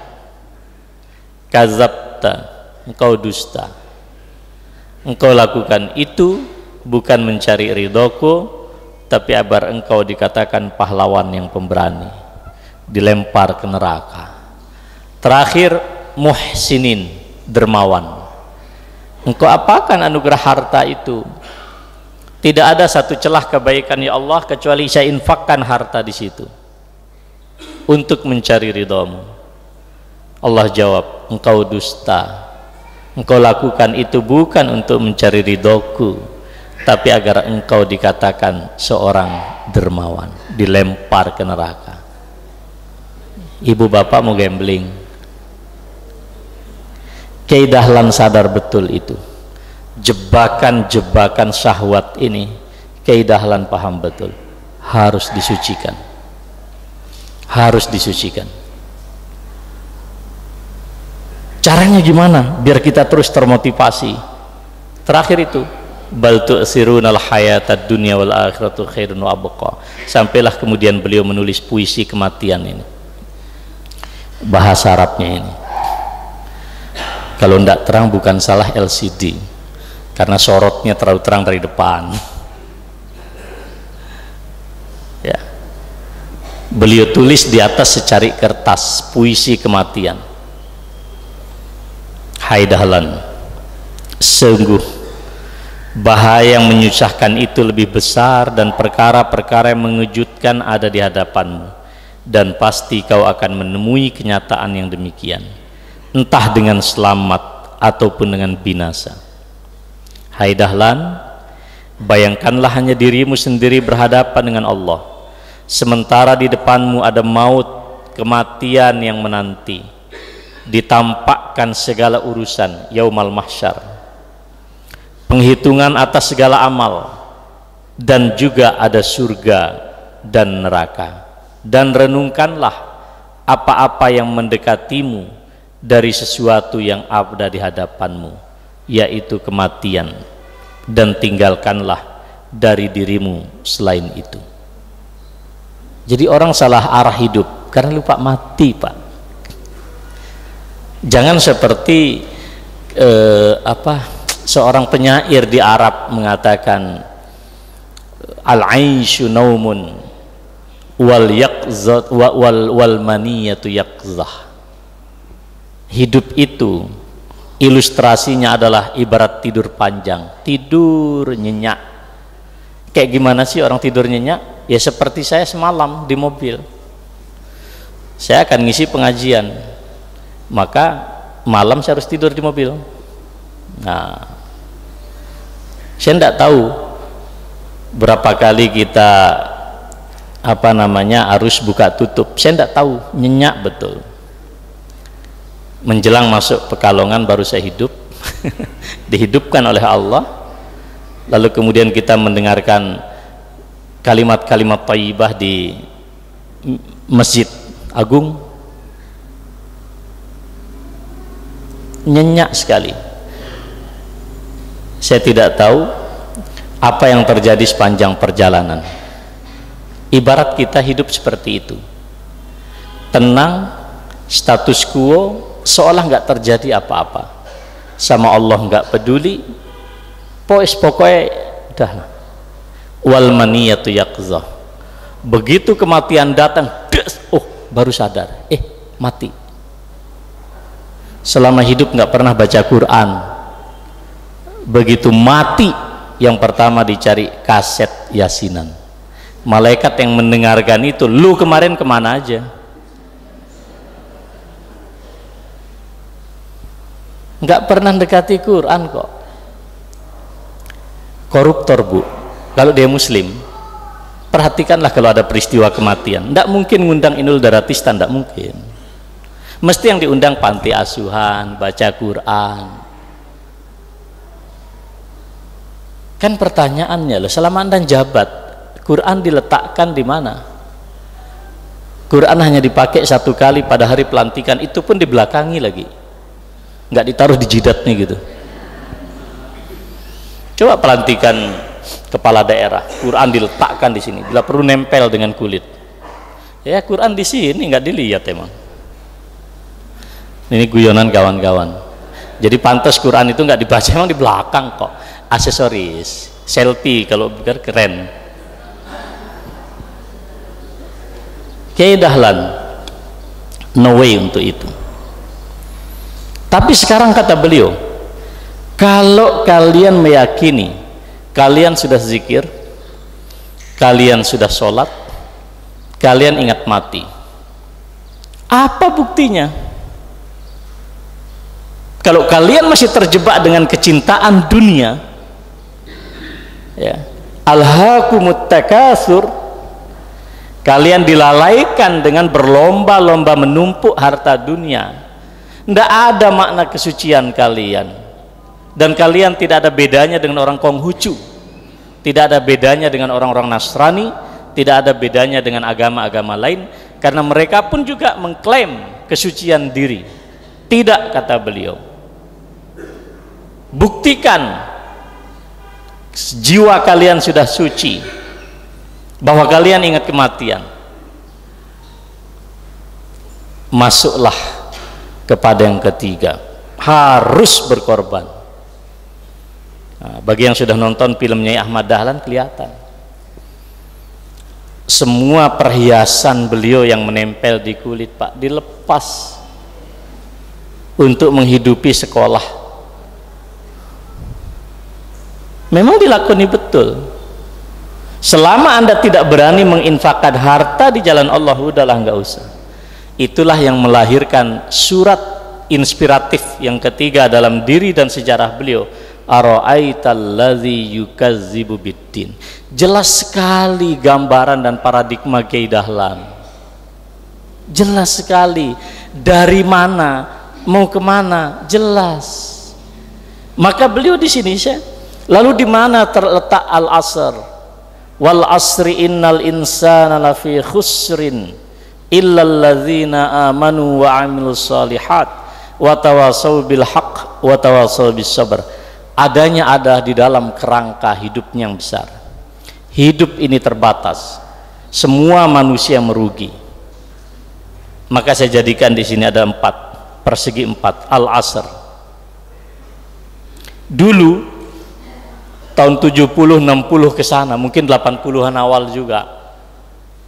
A: Kazabta engkau dusta. Engkau lakukan itu bukan mencari ridhoku tapi abar engkau dikatakan pahlawan yang pemberani dilempar ke neraka. Terakhir muhsinin dermawan. Engkau apakan anugerah harta itu tidak ada satu celah kebaikan ya Allah kecuali saya infakkan harta di situ. Untuk mencari ridhamu Allah jawab engkau dusta. Engkau lakukan itu bukan untuk mencari ridhoku tapi agar engkau dikatakan seorang dermawan dilempar ke neraka. Ibu bapak mau gambling. Kiai Dahlan sadar betul itu jebakan-jebakan syahwat ini Kiai Dahlan paham betul. Harus disucikan. Harus disucikan. Caranya gimana? Biar kita terus termotivasi. Terakhir itu bal tu'siruna al-hayatad dunya wal akhiratu khairun wa abqa. Sampailah kemudian beliau menulis puisi kematian ini. Bahasa Arabnya ini. Kalau tidak terang bukan salah LCD karena sorotnya terlalu terang dari depan. Ya. Beliau tulis di atas secari kertas puisi kematian. Hai dahlan sungguh bahaya yang menyusahkan itu lebih besar dan perkara-perkara yang mengejutkan ada di hadapanmu. Dan pasti kau akan menemui kenyataan yang demikian. Entah dengan selamat ataupun dengan binasa hai dahlan bayangkanlah hanya dirimu sendiri berhadapan dengan Allah. Sementara di depanmu ada maut kematian yang menanti. Ditampakkan segala urusan yaumal mahsyar. Penghitungan atas segala amal. Dan juga ada surga dan neraka. Dan renungkanlah apa-apa yang mendekatimu dari sesuatu yang ada di hadapanmu yaitu kematian dan tinggalkanlah dari dirimu selain itu. Jadi orang salah arah hidup karena lupa mati pak. Jangan seperti eh, apa seorang penyair di Arab mengatakan al-aisyu naumun wal yaqzat wal wal maniyatu yaqzah. Hidup itu ilustrasinya adalah ibarat tidur panjang. Tidur nyenyak. Kayak gimana sih orang tidur nyenyak? Ya seperti saya semalam di mobil. Saya akan ngisi pengajian. Maka malam saya harus tidur di mobil. Nah saya tidak tahu berapa kali kita apa namanya arus buka tutup. Saya tidak tahu. Nyenyak betul menjelang masuk pekalongan baru saya hidup. *laughs* Dihidupkan oleh Allah. Lalu kemudian kita mendengarkan kalimat-kalimat taibah di masjid agung. Nyenyak sekali. Saya tidak tahu apa yang terjadi sepanjang perjalanan. Ibarat kita hidup seperti itu. Tenang status quo seolah nggak terjadi apa-apa. Sama Allah nggak peduli. Pois pokoknya udah wal maniyatu yaqzah begitu kematian datang des, oh baru sadar. Eh mati. Selama hidup nggak pernah baca Quran. Begitu mati yang pertama dicari kaset yasinan. Malaikat yang mendengarkan itu lu kemarin ke mana aja nggak pernah dekati Quran kok. Koruptor bu. Kalau dia muslim. Perhatikanlah kalau ada peristiwa kematian. Tidak mungkin ngundang Inul Daratista tidak mungkin. Mesti yang diundang panti asuhan baca Quran. Kan pertanyaannya loh, selama Anda jabat, Quran diletakkan di mana? Quran hanya dipakai satu kali pada hari pelantikan, itu pun dibelakangi lagi. Nggak ditaruh di jidatnya gitu. Coba pelantikan kepala daerah, Quran diletakkan di sini. Bila perlu nempel dengan kulit. Ya Quran di sini nggak dilihat emang. Ini guyonan kawan-kawan. Jadi pantas Quran itu nggak dibaca emang di belakang kok aksesoris selfie kalau biar keren Kiai Dahlan no way untuk itu tapi sekarang kata beliau kalau kalian meyakini kalian sudah zikir kalian sudah sholat kalian ingat mati apa buktinya? Kalau kalian masih terjebak dengan kecintaan dunia ya alhaqumut takasur kalian dilalaikan dengan berlomba-lomba menumpuk harta dunia tidak ada makna kesucian kalian. Dan kalian tidak ada bedanya dengan orang Konghucu. Tidak ada bedanya dengan orang-orang Nasrani. Tidak ada bedanya dengan agama-agama lain. Karena mereka pun juga mengklaim kesucian diri. Tidak kata beliau. Buktikan jiwa kalian sudah suci. Bahwa kalian ingat kematian. Masuklah kepada yang ketiga. Harus berkorban. Nah, bagi yang sudah nonton filmnya Ahmad Dahlan kelihatan. Semua perhiasan beliau yang menempel di kulit pak dilepas untuk menghidupi sekolah. Memang dilakoni betul. Selama anda tidak berani menginfakkan harta di jalan Allah udahlah nggak usah itulah yang melahirkan surat inspiratif yang ketiga dalam diri dan sejarah beliau Ara'aitalladzi yukazzibu biddin. Jelas sekali gambaran dan paradigma Kiai Dahlan. Jelas sekali dari mana mau ke mana jelas. Maka beliau di sini saya Lalu di mana terletak al-asr? Wal asri innal insana lafi khusrin illa alladzina amanu wa amilus salihat wa tawasaw bil haqq wa tawasaw bis. Adanya ada di dalam kerangka hidupnya yang besar. hidup ini terbatas semua manusia merugi maka saya jadikan di sini ada empat persegi empat al asr dulu tahun 70 60 ke sana mungkin 80-an awal juga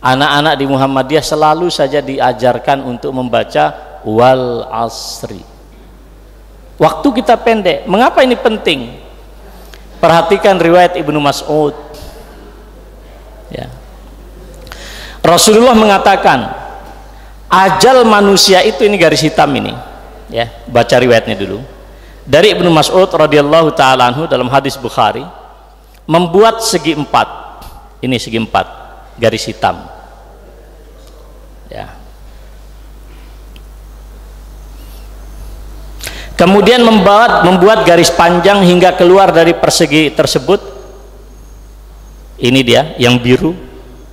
A: anak-anak di Muhammadiyah selalu saja diajarkan untuk membaca wal asri. Waktu kita pendek mengapa ini penting? Perhatikan riwayat Ibnu Mas'ud. Ya. Rasulullah mengatakan ajal manusia itu ini garis hitam ini. Ya baca riwayatnya dulu. Dari Ibnu Mas'ud radhiyallahu taala anhu dalam hadis Bukhari membuat segi empat. Ini segi empat garis hitam. Ya. Kemudian membuat membuat garis panjang hingga keluar dari persegi tersebut. Ini dia yang biru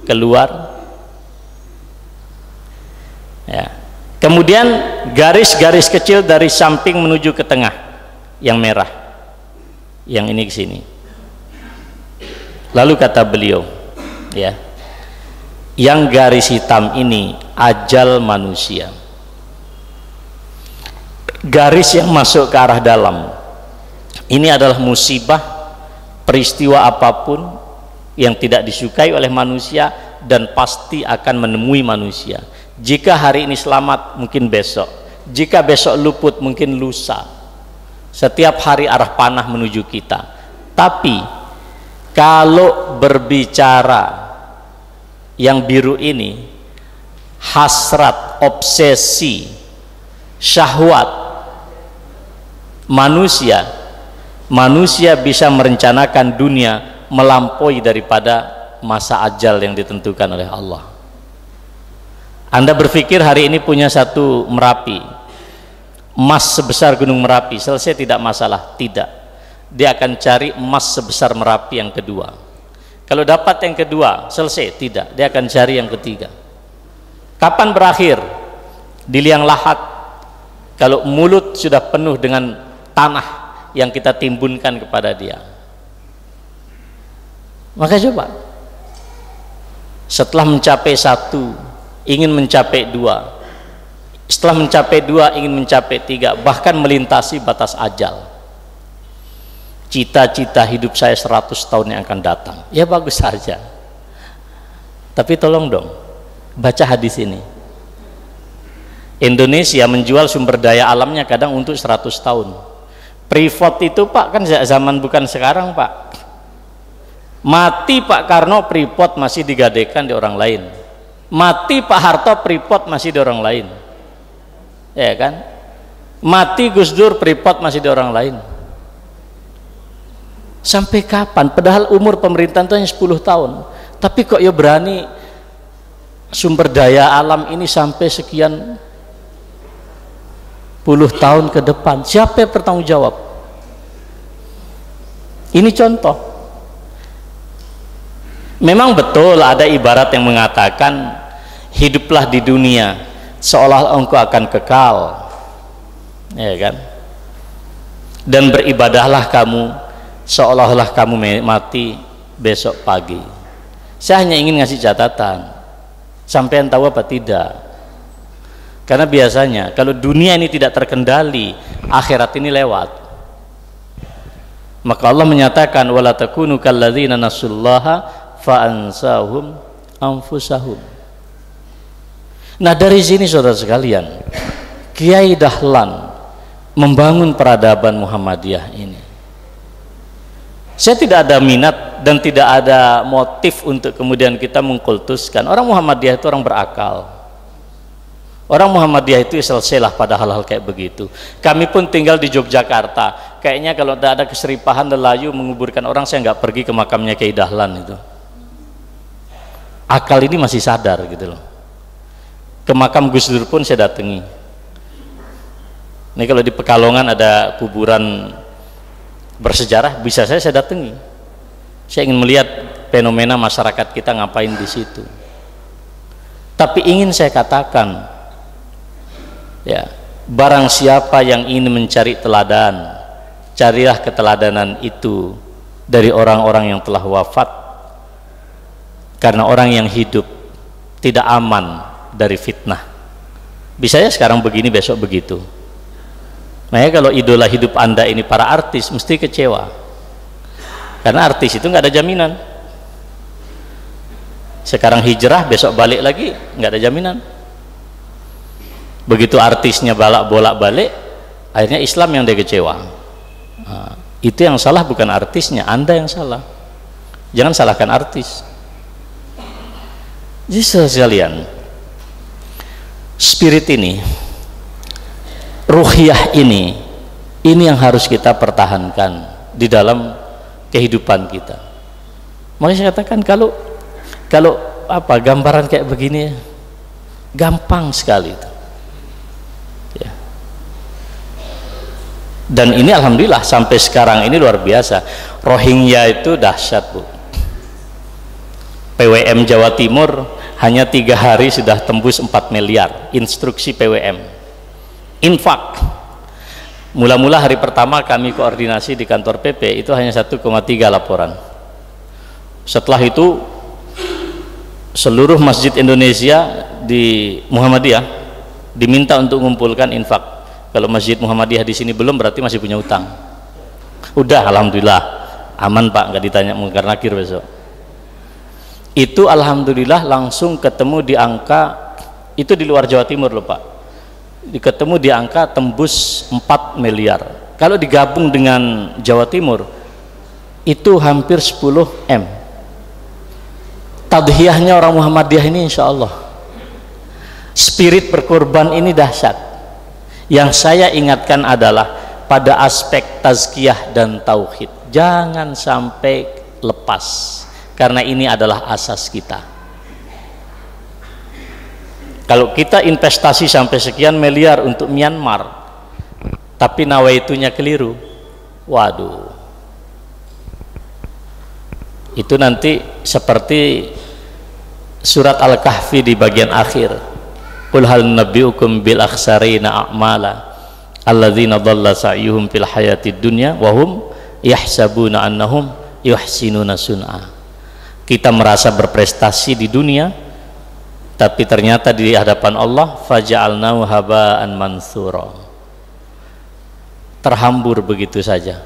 A: keluar. Ya. Kemudian garis-garis kecil dari samping menuju ke tengah yang merah. Yang ini ke sini. Lalu kata beliau ya yang garis hitam ini ajal manusia. Garis yang masuk ke arah dalam. Ini adalah musibah peristiwa apa pun yang tidak disukai oleh manusia dan pasti akan menemui manusia. Jika hari ini selamat mungkin besok. Jika besok luput mungkin lusa. Setiap hari arah panah menuju kita. Tapi kalau berbicara yang biru ini hasrat, obsesi syahwat manusia manusia bisa merencanakan dunia melampaui daripada masa ajal yang ditentukan oleh Allah. Anda berpikir hari ini punya satu merapi emas sebesar gunung Merapi selesai tidak masalah? Tidak. Dia akan cari emas sebesar Merapi yang kedua kalau dapat yang kedua selesai. Tidak. Dia akan cari yang ketiga. Kapan berakhir? Di liang lahat. Kalau mulut sudah penuh dengan tanah yang kita timbunkan kepada dia. Maka coba. Setelah mencapai satu ingin mencapai dua. Setelah mencapai dua ingin mencapai tiga. Bahkan melintasi batas ajal cita-cita hidup saya 100 tahun yang akan datang. Ya bagus saja. Tapi tolong dong baca hadis ini. Indonesia menjual sumber daya alamnya kadang untuk 100 tahun. Privat itu pak kan zaman bukan sekarang pak. Mati Pak Karno Freeport masih digadekan di orang lain. Mati Pak Harto Freeport masih di orang lain. Ya kan? Mati Gus Dur Freeport masih di orang lain sampai kapan? Padahal umur pemerintahan itu hanya 10 tahun. Tapi kok ya berani sumber daya alam ini sampai sekian puluh tahun ke depan? Siapa yang bertanggung jawab? Ini contoh. Memang betul ada ibarat yang mengatakan hiduplah di dunia seolah engkau akan kekal. Ya kan? Dan beribadahlah kamu seolah-olah kamu mati besok pagi. Saya hanya ingin ngasih catatan. Sampai tahu apa tidak? Karena biasanya kalau dunia ini tidak terkendali akhirat ini lewat. Maka Allah menyatakan wala takunu kalladzina nasullaha fa ansahum anfusahum. Nah dari sini saudara sekalian, Kiai Dahlan membangun peradaban Muhammadiyah ini. Saya tidak ada minat dan tidak ada motif untuk kemudian kita mengkultuskan. Orang Muhammadiyah itu orang berakal. Orang Muhammadiyah itu selesailah pada hal-hal kayak begitu. Kami pun tinggal di Yogyakarta. Kayaknya kalau tidak ada keseripahan lelayu menguburkan orang, saya nggak pergi ke makamnya Kiai Dahlan itu. Akal ini masih sadar gitu loh ke makam Gus Dur pun saya datangi ini kalau di Pekalongan ada kuburan bersejarah bisa saya saya datangi. Saya ingin melihat fenomena masyarakat kita ngapain di situ. Tapi ingin saya katakan ya barang siapa yang ingin mencari teladan carilah keteladanan itu dari orang-orang yang telah wafat. Karena orang yang hidup tidak aman dari fitnah. Bisa ya sekarang begini besok begitu makanya kalau idola hidup anda ini para artis mesti kecewa. Karena artis itu nggak ada jaminan. Sekarang hijrah besok balik lagi nggak ada jaminan. Begitu artisnya balak bolak balik akhirnya Islam yang dia kecewa. Nah, itu yang salah bukan artisnya anda yang salah. Jangan salahkan artis. Jadi sekalian spirit ini ruhiyah ini ini yang harus kita pertahankan di dalam kehidupan kita. Makanya saya katakan kalau kalau apa gambaran kayak begini gampang sekali itu. Ya. dan ini alhamdulillah sampai sekarang ini luar biasa. Rohingya itu dahsyat bu. PWM Jawa Timur hanya tiga hari sudah tembus 4 miliar instruksi PWM infak. Mula-mula hari pertama kami koordinasi di kantor PP itu hanya 1,3 laporan. Setelah itu seluruh masjid Indonesia di Muhammadiyah diminta untuk mengumpulkan infak. Kalau masjid Muhammadiyah di sini belum berarti masih punya utang udah Alhamdulillah. Aman Pak nggak ditanya mungkar nakir besok. Itu Alhamdulillah langsung ketemu di angka itu di luar Jawa Timur loh Pak ketemu di angka tembus 4 miliar. Kalau digabung dengan Jawa Timur itu hampir 10 M. Tadhiyahnya orang Muhammadiyah ini insya Allah. Spirit berkorban ini dahsyat. Yang saya ingatkan adalah pada aspek tazkiyah dan tauhid. Jangan sampai lepas karena ini adalah asas kita kalau kita investasi sampai sekian miliar untuk Myanmar tapi nawaitunya keliru waduh. Itu nanti seperti surat Al-Kahfi di bagian akhir. Qul hal nabiyukum bil akhsarina a'mala alladzina dhalla sa'yuhum fil hayatid dunya wa hum yahsabuna annahum yuhsinuna sun'a. Kita merasa berprestasi di dunia tapi ternyata di hadapan Allah faja'alnahu haba'an mansura. Terhambur begitu saja.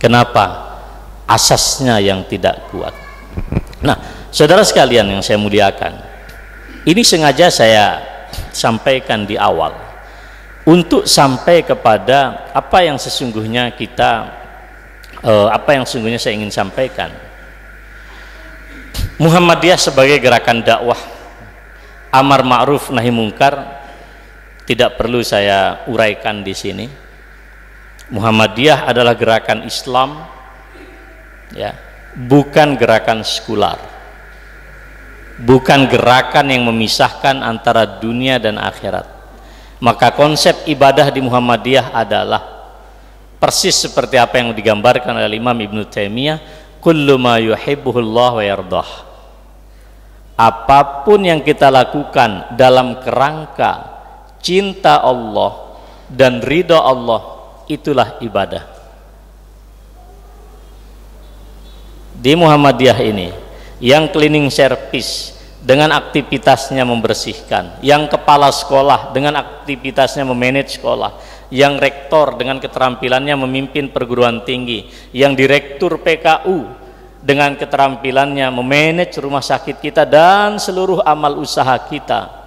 A: Kenapa? Asasnya yang tidak kuat. Nah Saudara sekalian yang saya muliakan, ini sengaja saya sampaikan di awal untuk sampai kepada apa yang sesungguhnya kita eh, apa yang sesungguhnya saya ingin sampaikan. Muhammadiyah sebagai gerakan dakwah. Amar ma'ruf nahi mungkar tidak perlu saya uraikan di sini. Muhammadiyah adalah gerakan Islam ya, bukan gerakan sekular. Bukan gerakan yang memisahkan antara dunia dan akhirat. Maka konsep ibadah di Muhammadiyah adalah persis seperti apa yang digambarkan oleh Imam Ibn Taimiyah kullu ma yuhibbuhullah wa yardah. Apa pun yang kita lakukan dalam kerangka cinta Allah dan ridha Allah itulah ibadah. Di Muhammadiyah ini yang cleaning service dengan aktivitasnya membersihkan, yang kepala sekolah dengan aktivitasnya memanage sekolah, yang rektor dengan keterampilannya memimpin perguruan tinggi, yang direktur PKU dengan keterampilannya memanage rumah sakit kita dan seluruh amal usaha kita.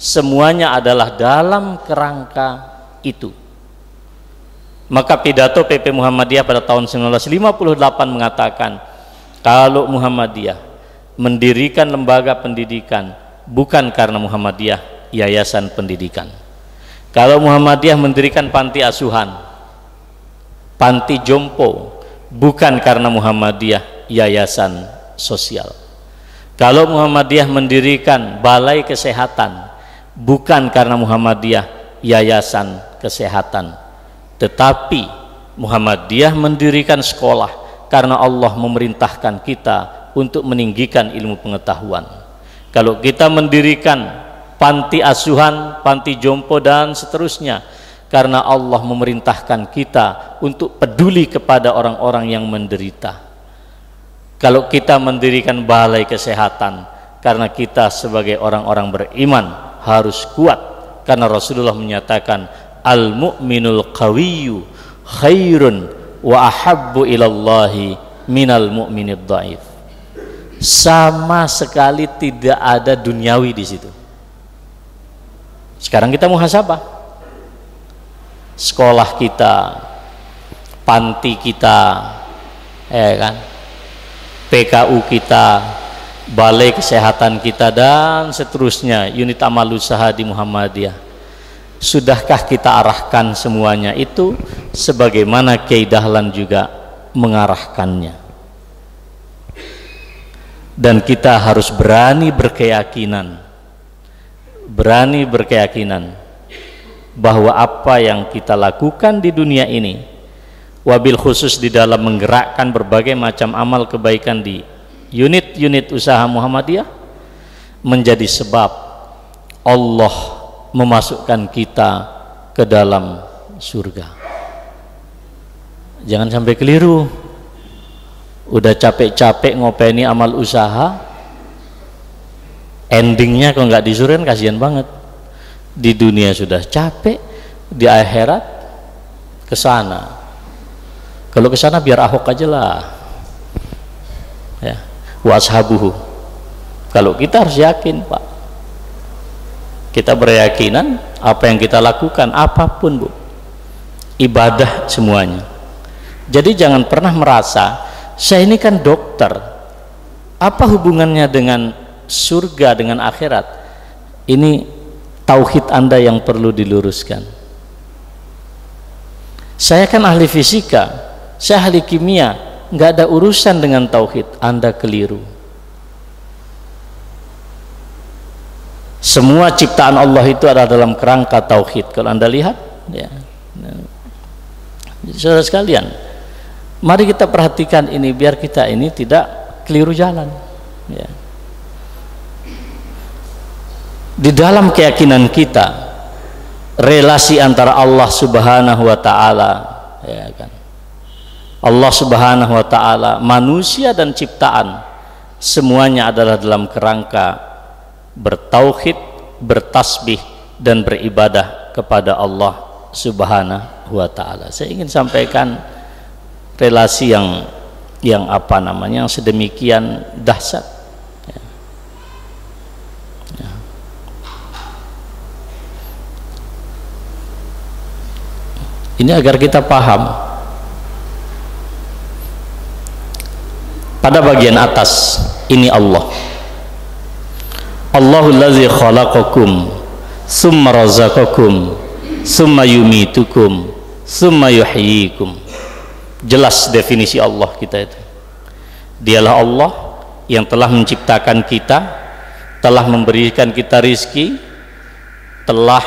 A: Semuanya adalah dalam kerangka itu. Maka pidato PP Muhammadiyah pada tahun 1958 mengatakan, kalau Muhammadiyah mendirikan lembaga pendidikan bukan karena Muhammadiyah yayasan pendidikan kalau Muhammadiyah mendirikan panti asuhan panti jompo bukan karena Muhammadiyah yayasan sosial. Kalau Muhammadiyah mendirikan balai kesehatan bukan karena Muhammadiyah yayasan kesehatan. Tetapi Muhammadiyah mendirikan sekolah karena Allah memerintahkan kita untuk meninggikan ilmu pengetahuan. Kalau kita mendirikan panti asuhan, panti jompo dan seterusnya. Karena Allah memerintahkan kita untuk peduli kepada orang-orang yang menderita. Kalau kita mendirikan balai kesehatan karena kita sebagai orang-orang beriman harus kuat. Karena Rasulullah menyatakan al mu'minul qawiyyu khairun wa ahabbu ilallahi minal mu'minid dhaif sama sekali tidak ada duniawi di situ sekarang kita muhasabah. Sekolah kita panti kita ya kan? PKU kita balai kesehatan kita dan seterusnya. Unit amal usaha di Muhammadiyah. Sudahkah kita arahkan semuanya itu? Sebagaimana Kiai Dahlan juga mengarahkannya. Dan kita harus berani berkeyakinan berani berkeyakinan bahwa apa yang kita lakukan di dunia ini wabil khusus di dalam menggerakkan berbagai macam amal kebaikan di unit-unit usaha Muhammadiyah menjadi sebab Allah memasukkan kita ke dalam surga. Jangan sampai keliru. Udah capek-capek ngopeni amal usaha endingnya kalau nggak disuruh kasihan banget. Di dunia sudah capek di akhirat ke sana. Kalau ke sana biar Ahok aja lah. Ya washabuhu. Kalau kita harus yakin Pak. Kita beryakinan apa yang kita lakukan apa pun Bu. Ibadah semuanya. Jadi jangan pernah merasa saya ini kan dokter. Apa hubungannya dengan surga dengan akhirat ini tauhid anda yang perlu diluruskan. Saya kan ahli fisika saya ahli kimia nggak ada urusan dengan tauhid anda keliru. Semua ciptaan Allah itu ada dalam kerangka tauhid. Kalau anda lihat ya. Saudara sekalian mari kita perhatikan ini biar kita ini tidak keliru jalan ya. Di dalam keyakinan kita relasi antara Allah subhanahu wa ta'ala ya kan Allah Subhanahu wa taala, manusia dan ciptaan semuanya adalah dalam kerangka bertauhid, bertasbih dan beribadah kepada Allah Subhanahu wa taala. Saya ingin sampaikan relasi yang yang apa namanya yang sedemikian dahsyat. Ini agar kita paham. Pada bagian atas ini Allah. Allahul ladzi khalaqakum summa razaqakum summa yumitukum summa yuhyikum. Jelas definisi Allah kita itu. Dialah Allah yang telah menciptakan kita telah memberikan kita rizki telah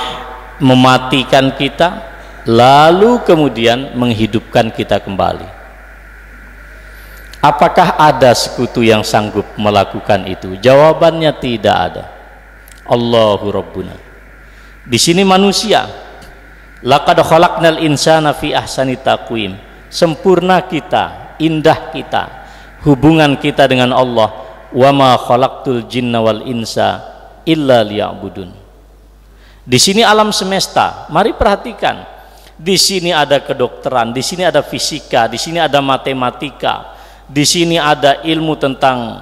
A: mematikan kita lalu kemudian menghidupkan kita kembali Apakah ada sekutu yang sanggup melakukan itu? Jawabannya tidak ada. Allahu Rabbuna. Di sini manusia. Laqad khalaqnal insana fi ahsani taqwim. Sempurna kita, indah kita, hubungan kita dengan Allah. Wa ma khalaqtul jinna wal insa illa liya'budun. Di sini alam semesta. Mari perhatikan. Di sini ada kedokteran, di sini ada fisika, di sini ada matematika, di sini ada ilmu tentang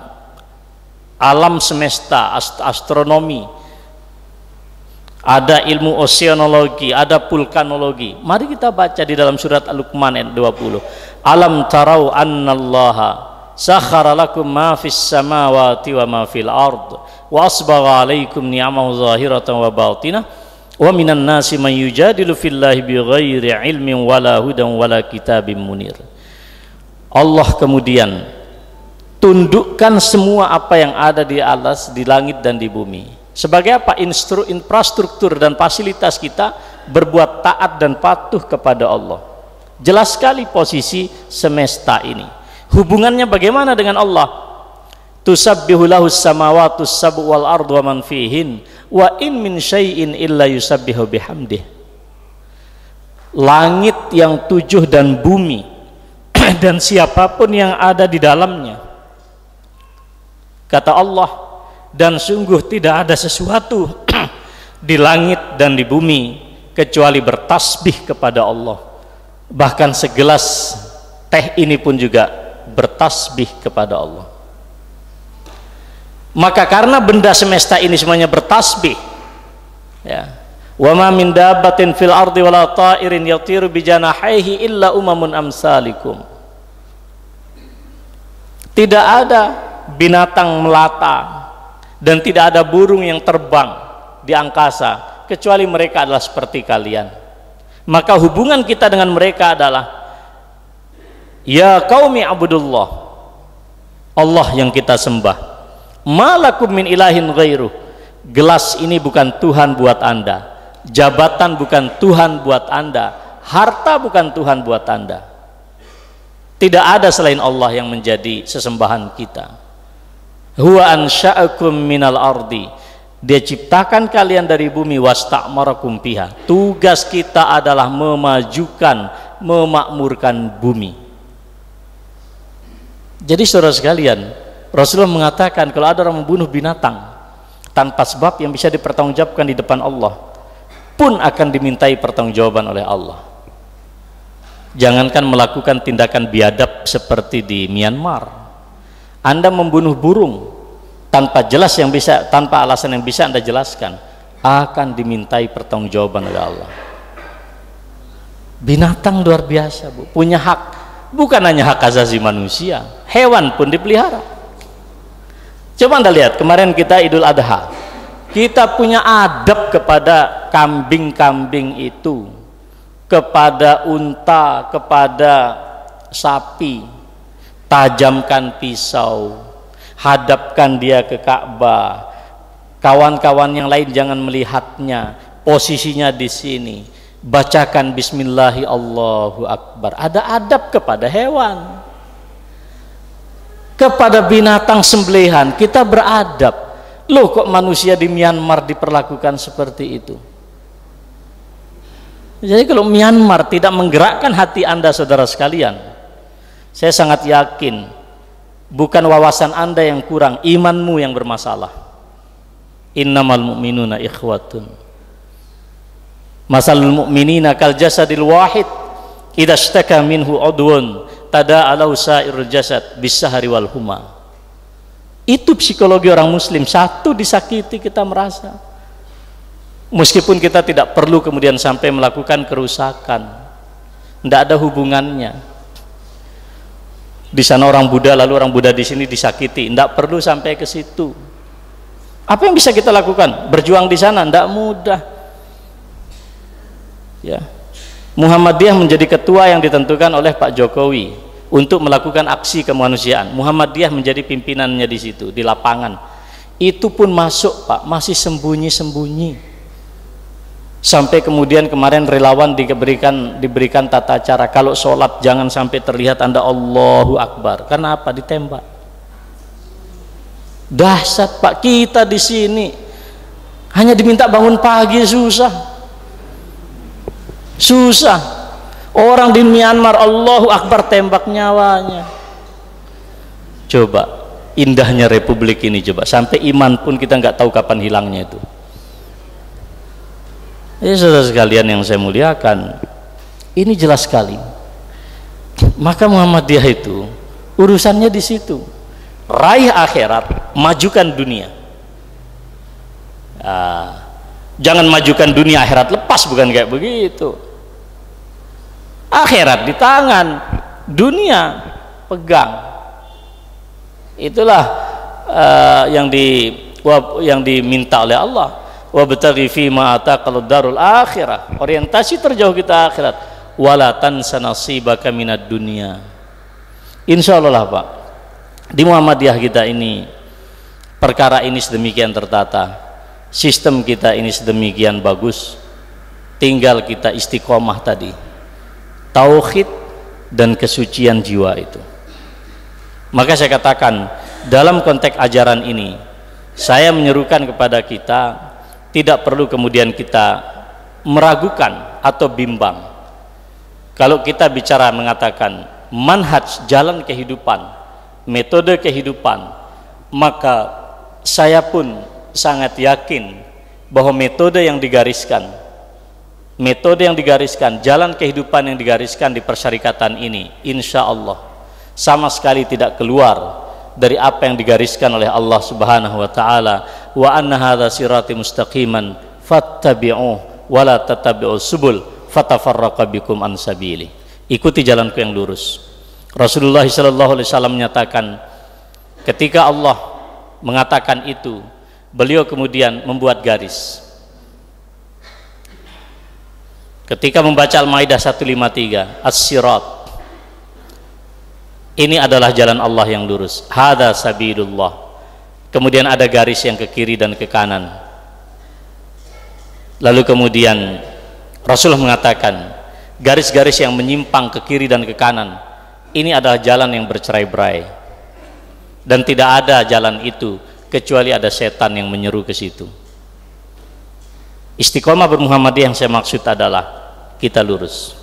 A: alam semesta, astronomi. Ada ilmu oceanologi, ada vulkanologi. Mari kita baca di dalam surat Al-Luqman ayat 20. Alam tarau annallaha sakhara lakum ma fis samawati wa ma fil ard wa asbagha alaikum ni'amahu zahiratan wa batinah wa minan nasi man yujadilu fillahi bighairi ilmin wala hudan wala kitabim munir. Allah kemudian tundukkan semua apa yang ada di atas, di langit dan di bumi. Sebagai apa? Instru, infrastruktur dan fasilitas kita berbuat taat dan patuh kepada Allah. Jelas sekali posisi semesta ini. Hubungannya bagaimana dengan Allah? Tusabbihu lahu samawati sab'u wal ardu wa man fihin wa in min syai'in illa yusabbihu bihamdih. Langit yang tujuh dan bumi *clears throat* dan siapa pun yang ada di dalamnya. Kata Allah dan sungguh tidak ada sesuatu *clears throat* di langit dan di bumi kecuali bertasbih kepada Allah. Bahkan segelas teh ini pun juga bertasbih kepada Allah maka karena benda semesta ini semuanya bertasbih ya wa ma min dabbatin fil ardi wala ta'irin yatiru bi janahihi illa umamun amsalikum. Tidak ada binatang melata dan tidak ada burung yang terbang di angkasa kecuali mereka adalah seperti kalian. Maka hubungan kita dengan mereka adalah ya qaumi abudullah Allah yang kita sembah malakum min ilahin ghairu. Gelas ini bukan Tuhan buat anda. Jabatan bukan Tuhan buat anda. Harta bukan Tuhan buat anda. Tidak ada selain Allah yang menjadi sesembahan kita. Huwa ansha'akum minal ardi. Dia ciptakan kalian dari bumi wasta'marakum piha tugas kita adalah memajukan memakmurkan bumi. Jadi saudara sekalian Rasulullah mengatakan kalau ada orang membunuh binatang tanpa sebab yang bisa dipertanggungjawabkan di depan Allah pun akan dimintai pertanggungjawaban oleh Allah. Jangankan melakukan tindakan biadab seperti di Myanmar. Anda membunuh burung tanpa jelas yang bisa tanpa alasan yang bisa anda jelaskan akan dimintai pertanggungjawaban oleh Allah. Binatang luar biasa bu. Punya hak. Bukan hanya hak asasi manusia hewan pun dipelihara coba anda lihat kemarin kita idul adha. Kita punya adab kepada kambing-kambing itu. Kepada unta kepada sapi. Tajamkan pisau. Hadapkan dia ke Ka'bah. Kawan-kawan yang lain jangan melihatnya. Posisinya di sini. Bacakan bismillahi Allahu Akbar. Ada adab kepada hewan kepada binatang sembelihan kita beradab. Loh kok manusia di Myanmar diperlakukan seperti itu? Jadi kalau Myanmar tidak menggerakkan hati anda saudara sekalian saya sangat yakin bukan wawasan anda yang kurang imanmu yang bermasalah. Innamal mu'minuna ikhwatun. Masalul mu'minina kal jasadil wahid idha shtaka minhu udwun tada'alau sa'irul jasad bisahari wal huma. Itu psikologi orang muslim. Satu disakiti kita merasa. Meskipun kita tidak perlu kemudian sampai melakukan kerusakan. Tidak ada hubungannya. Di sana orang Buddha lalu orang Buddha di sini disakiti. Tidak perlu sampai ke situ. Apa yang bisa kita lakukan? Berjuang di sana tidak mudah. Ya Muhammadiyah menjadi ketua yang ditentukan oleh Pak Jokowi untuk melakukan aksi kemanusiaan. Muhammadiyah menjadi pimpinannya di situ, di lapangan. Itu pun masuk, Pak, masih sembunyi-sembunyi. Sampai kemudian kemarin relawan diberikan diberikan tata cara kalau sholat jangan sampai terlihat Anda Allahu Akbar. Karena apa? Ditembak. Dahsyat, Pak, kita di sini hanya diminta bangun pagi susah. Susah Orang di Myanmar Allahu Akbar tembak nyawanya. Coba indahnya republik ini coba sampai iman pun kita nggak tahu kapan hilangnya itu. Ya saudara sekalian yang saya muliakan, ini jelas sekali. Maka Muhammadiyah itu urusannya di situ. Raih akhirat, majukan dunia. Nah, jangan majukan dunia akhirat lepas bukan kayak begitu akhirat di tangan. Dunia pegang. Itulah uh, yang di yang diminta oleh Allah. Wa bataghi fi ma darul akhirah. Orientasi terjauh kita akhirat. Wala tansa nasibaka minad dunya insyaallah Pak di Muhammadiyah kita ini perkara ini sedemikian tertata. Sistem kita ini sedemikian bagus. Tinggal kita istiqomah tadi tauhid dan kesucian jiwa itu. Maka saya katakan dalam konteks ajaran ini saya menyerukan kepada kita tidak perlu kemudian kita meragukan atau bimbang. Kalau kita bicara mengatakan manhaj jalan kehidupan metode kehidupan maka saya pun sangat yakin bahwa metode yang digariskan metode yang digariskan jalan kehidupan yang digariskan di persyarikatan ini insya Allah sama sekali tidak keluar dari apa yang digariskan oleh Allah Subhanahu wa taala. Wa anna hadza sirati mustaqiman fattabi'uh wa la tattabi'us subul fatafarraqa bikum an sabili. Ikuti jalanku yang lurus. Rasulullah sallallahu alaihi wasallam menyatakan ketika Allah mengatakan itu beliau kemudian membuat garis ketika membaca Al-Maidah 153 As-Sirat. Ini adalah jalan Allah yang lurus. Hada sabilullah kemudian ada garis yang ke kiri dan ke kanan. Lalu kemudian Rasulullah mengatakan garis-garis yang menyimpang ke kiri dan ke kanan ini adalah jalan yang bercerai-berai. Dan tidak ada jalan itu kecuali ada setan yang menyeru ke situ. Istiqomah bermuhammadiyah yang saya maksud adalah kita lurus.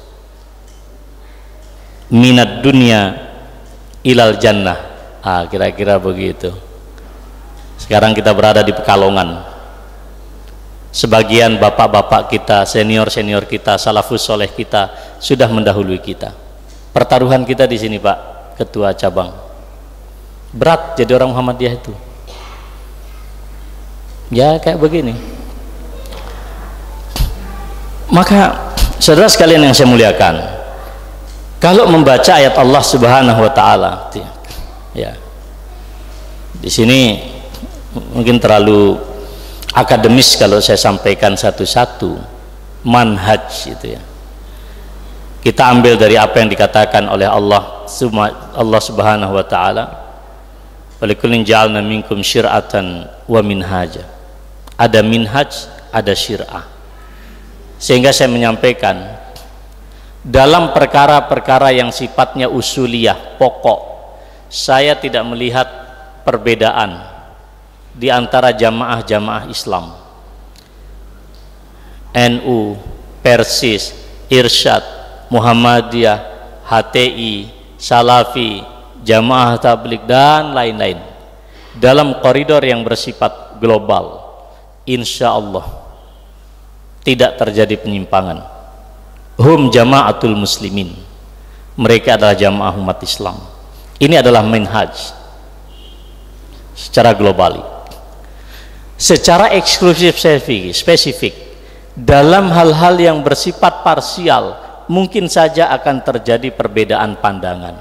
A: Minat dunia ilal jannah. Ah kira-kira begitu. Sekarang kita berada di Pekalongan. Sebagian bapak-bapak kita senior-senior kita salafus soleh kita sudah mendahului kita. Pertaruhan kita di sini Pak ketua cabang. Berat jadi orang Muhammadiyah itu. Ya kayak begini. Maka saudara sekalian yang saya muliakan kalau membaca ayat Allah Subhanahu wa taala ya di sini mungkin terlalu akademis kalau saya sampaikan satu-satu manhaj itu ya kita ambil dari apa yang dikatakan oleh Allah Allah Subhanahu wa taala Walikullin ja'alna minkum syir'atan wa minhaja. Ada minhaj, ada syir'ah. Sehingga saya menyampaikan dalam perkara-perkara yang sifatnya usuliyah, pokok, saya tidak melihat perbedaan di antara jamaah-jamaah Islam. NU, Persis, Irsyad, Muhammadiyah, HTI, Salafi, Jamaah Tablik dan lain-lain dalam koridor yang bersifat global insya Allah tidak terjadi penyimpangan. Hum jamaatul muslimin. Mereka adalah jamaah umat Islam. Ini adalah manhaj secara global. Secara eksklusif spesifik dalam hal-hal yang bersifat parsial mungkin saja akan terjadi perbedaan pandangan.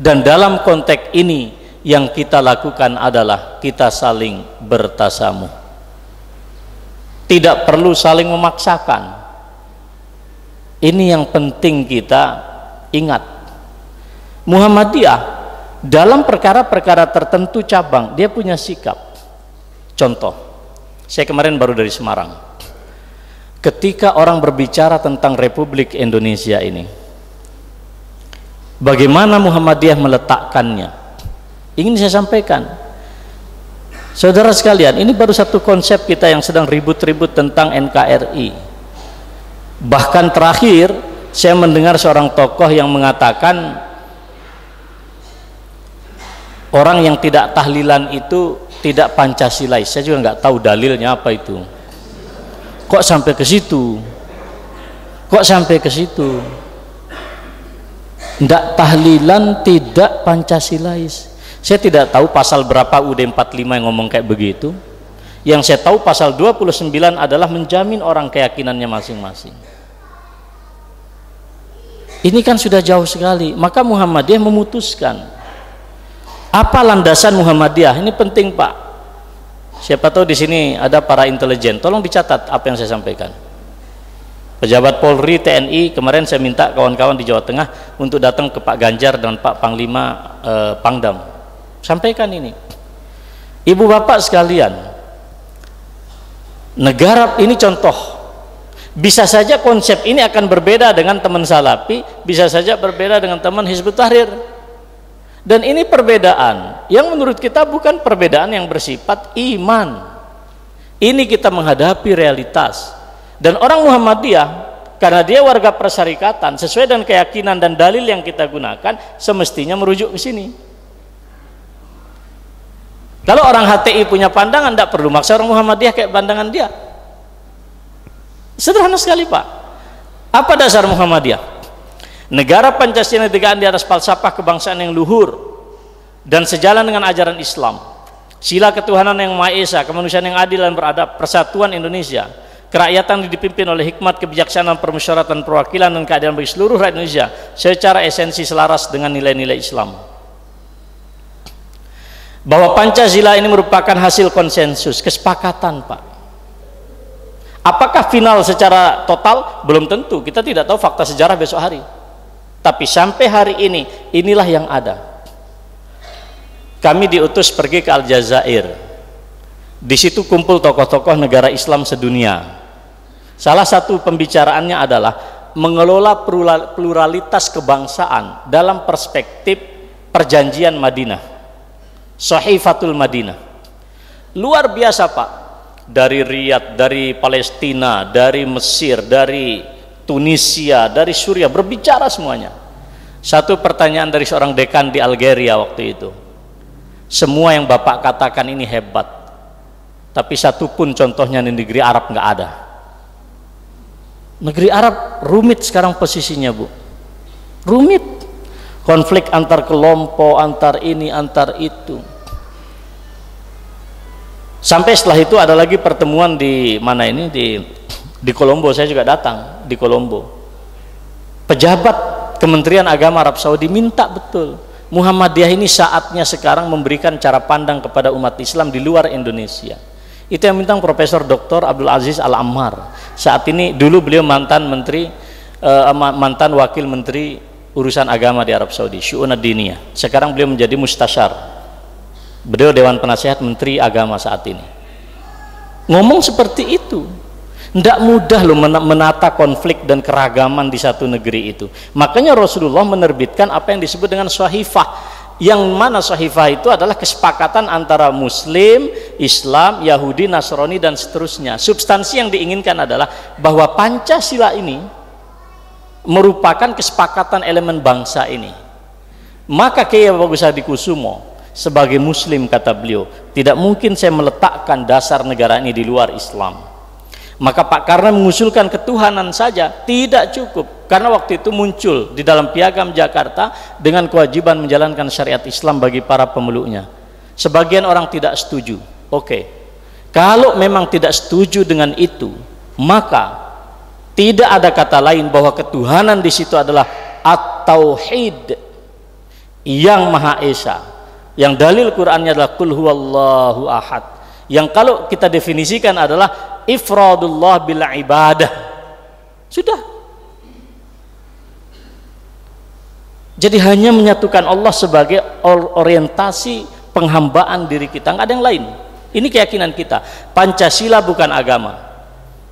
A: Dan dalam konteks ini yang kita lakukan adalah kita saling bertasamu tidak perlu saling memaksakan. Ini yang penting kita ingat. Muhammadiyah dalam perkara-perkara tertentu cabang dia punya sikap. Contoh saya kemarin baru dari Semarang. Ketika orang berbicara tentang Republik Indonesia ini bagaimana Muhammadiyah meletakkannya? Ingin saya sampaikan saudara sekalian ini baru satu konsep kita yang sedang ribut-ribut tentang NKRI bahkan terakhir saya mendengar seorang tokoh yang mengatakan orang yang tidak tahlilan itu tidak Pancasilais saya juga nggak tahu dalilnya apa itu. Kok sampai ke situ? Kok sampai ke situ? Tidak tahlilan tidak pancasilais saya tidak tahu pasal berapa UD 45 yang ngomong kayak begitu yang saya tahu pasal 29 adalah menjamin orang keyakinannya masing-masing ini kan sudah jauh sekali maka Muhammadiyah memutuskan apa landasan Muhammadiyah ini penting Pak Siapa tahu di sini ada para intelijen. Tolong dicatat apa yang saya sampaikan. Pejabat Polri, TNI, kemarin saya minta kawan-kawan di Jawa Tengah untuk datang ke Pak Ganjar dan Pak Panglima eh, Pangdam. Sampaikan ini. Ibu bapak sekalian, negara ini contoh. Bisa saja konsep ini akan berbeda dengan teman Salafi, bisa saja berbeda dengan teman Hizbut Tahrir dan ini perbedaan yang menurut kita bukan perbedaan yang bersifat iman ini kita menghadapi realitas dan orang Muhammadiyah karena dia warga persyarikatan sesuai dengan keyakinan dan dalil yang kita gunakan semestinya merujuk ke sini kalau orang HTI punya pandangan tidak perlu maksa orang Muhammadiyah kayak pandangan dia. Sederhana sekali Pak. Apa dasar Muhammadiyah? Negara Pancasila ditegakkan di atas falsafah kebangsaan yang luhur dan sejalan dengan ajaran Islam. Sila ketuhanan yang Maha Esa kemanusiaan yang adil dan beradab persatuan Indonesia kerakyatan dipimpin oleh hikmat kebijaksanaan permusyawaratan perwakilan dan keadilan bagi seluruh rakyat Indonesia secara esensi selaras dengan nilai-nilai Islam bahwa Pancasila ini merupakan hasil konsensus, kesepakatan Pak. Apakah final secara total? belum tentu, kita tidak tahu fakta sejarah besok hari. Tapi sampai hari ini, inilah yang ada. Kami diutus pergi ke Aljazair. Di situ kumpul tokoh-tokoh negara Islam sedunia. Salah satu pembicaraannya adalah mengelola pluralitas kebangsaan dalam perspektif perjanjian Madinah Sahifatul Madinah. Luar biasa Pak. Dari Riyadh, dari Palestina, dari Mesir, dari Tunisia, dari Suriah berbicara semuanya. Satu pertanyaan dari seorang dekan di Algeria waktu itu. Semua yang Bapak katakan ini hebat. Tapi satu pun contohnya di negeri Arab nggak ada. Negeri Arab rumit sekarang posisinya Bu. Rumit konflik antar kelompok antar ini antar itu. Sampai setelah itu ada lagi pertemuan di mana ini? Di di Kolombo. Saya juga datang di Kolombo. Pejabat Kementerian Agama Arab Saudi minta betul Muhammadiyah ini saatnya sekarang memberikan cara pandang kepada umat Islam di luar Indonesia. Itu yang minta Profesor Dr. Abdul Aziz Al-Ammar. Saat ini dulu beliau mantan menteri uh, mantan wakil menteri urusan agama di Arab Saudi syu'un diniyah sekarang beliau menjadi mustasyar. Beliau Dewan Penasehat Menteri Agama saat ini. Ngomong seperti itu. Tidak mudah loh menata konflik dan keragaman di satu negeri itu. Makanya Rasulullah menerbitkan apa yang disebut dengan sahifah yang mana sahifah itu adalah kesepakatan antara muslim, islam, yahudi, nasrani dan seterusnya. Substansi yang diinginkan adalah bahwa Pancasila ini merupakan kesepakatan elemen bangsa ini. Maka Kiai Bagus Hadi Kusumo sebagai muslim kata beliau tidak mungkin saya meletakkan dasar negara ini di luar Islam. Maka Pak karena mengusulkan ketuhanan saja tidak cukup. Karena waktu itu muncul di dalam piagam Jakarta dengan kewajiban menjalankan syariat Islam bagi para pemeluknya. Sebagian orang tidak setuju. Oke. Okay. kalau memang tidak setuju dengan itu maka tidak ada kata lain bahwa ketuhanan di situ adalah at-tauhid yang maha esa. Yang dalil Qur'annya adalah kul huwallahu ahad. Yang kalau kita definisikan adalah ifradullah bil ibadah. Sudah. Jadi hanya menyatukan Allah sebagai orientasi penghambaan diri kita, nggak ada yang lain. Ini keyakinan kita. Pancasila bukan agama.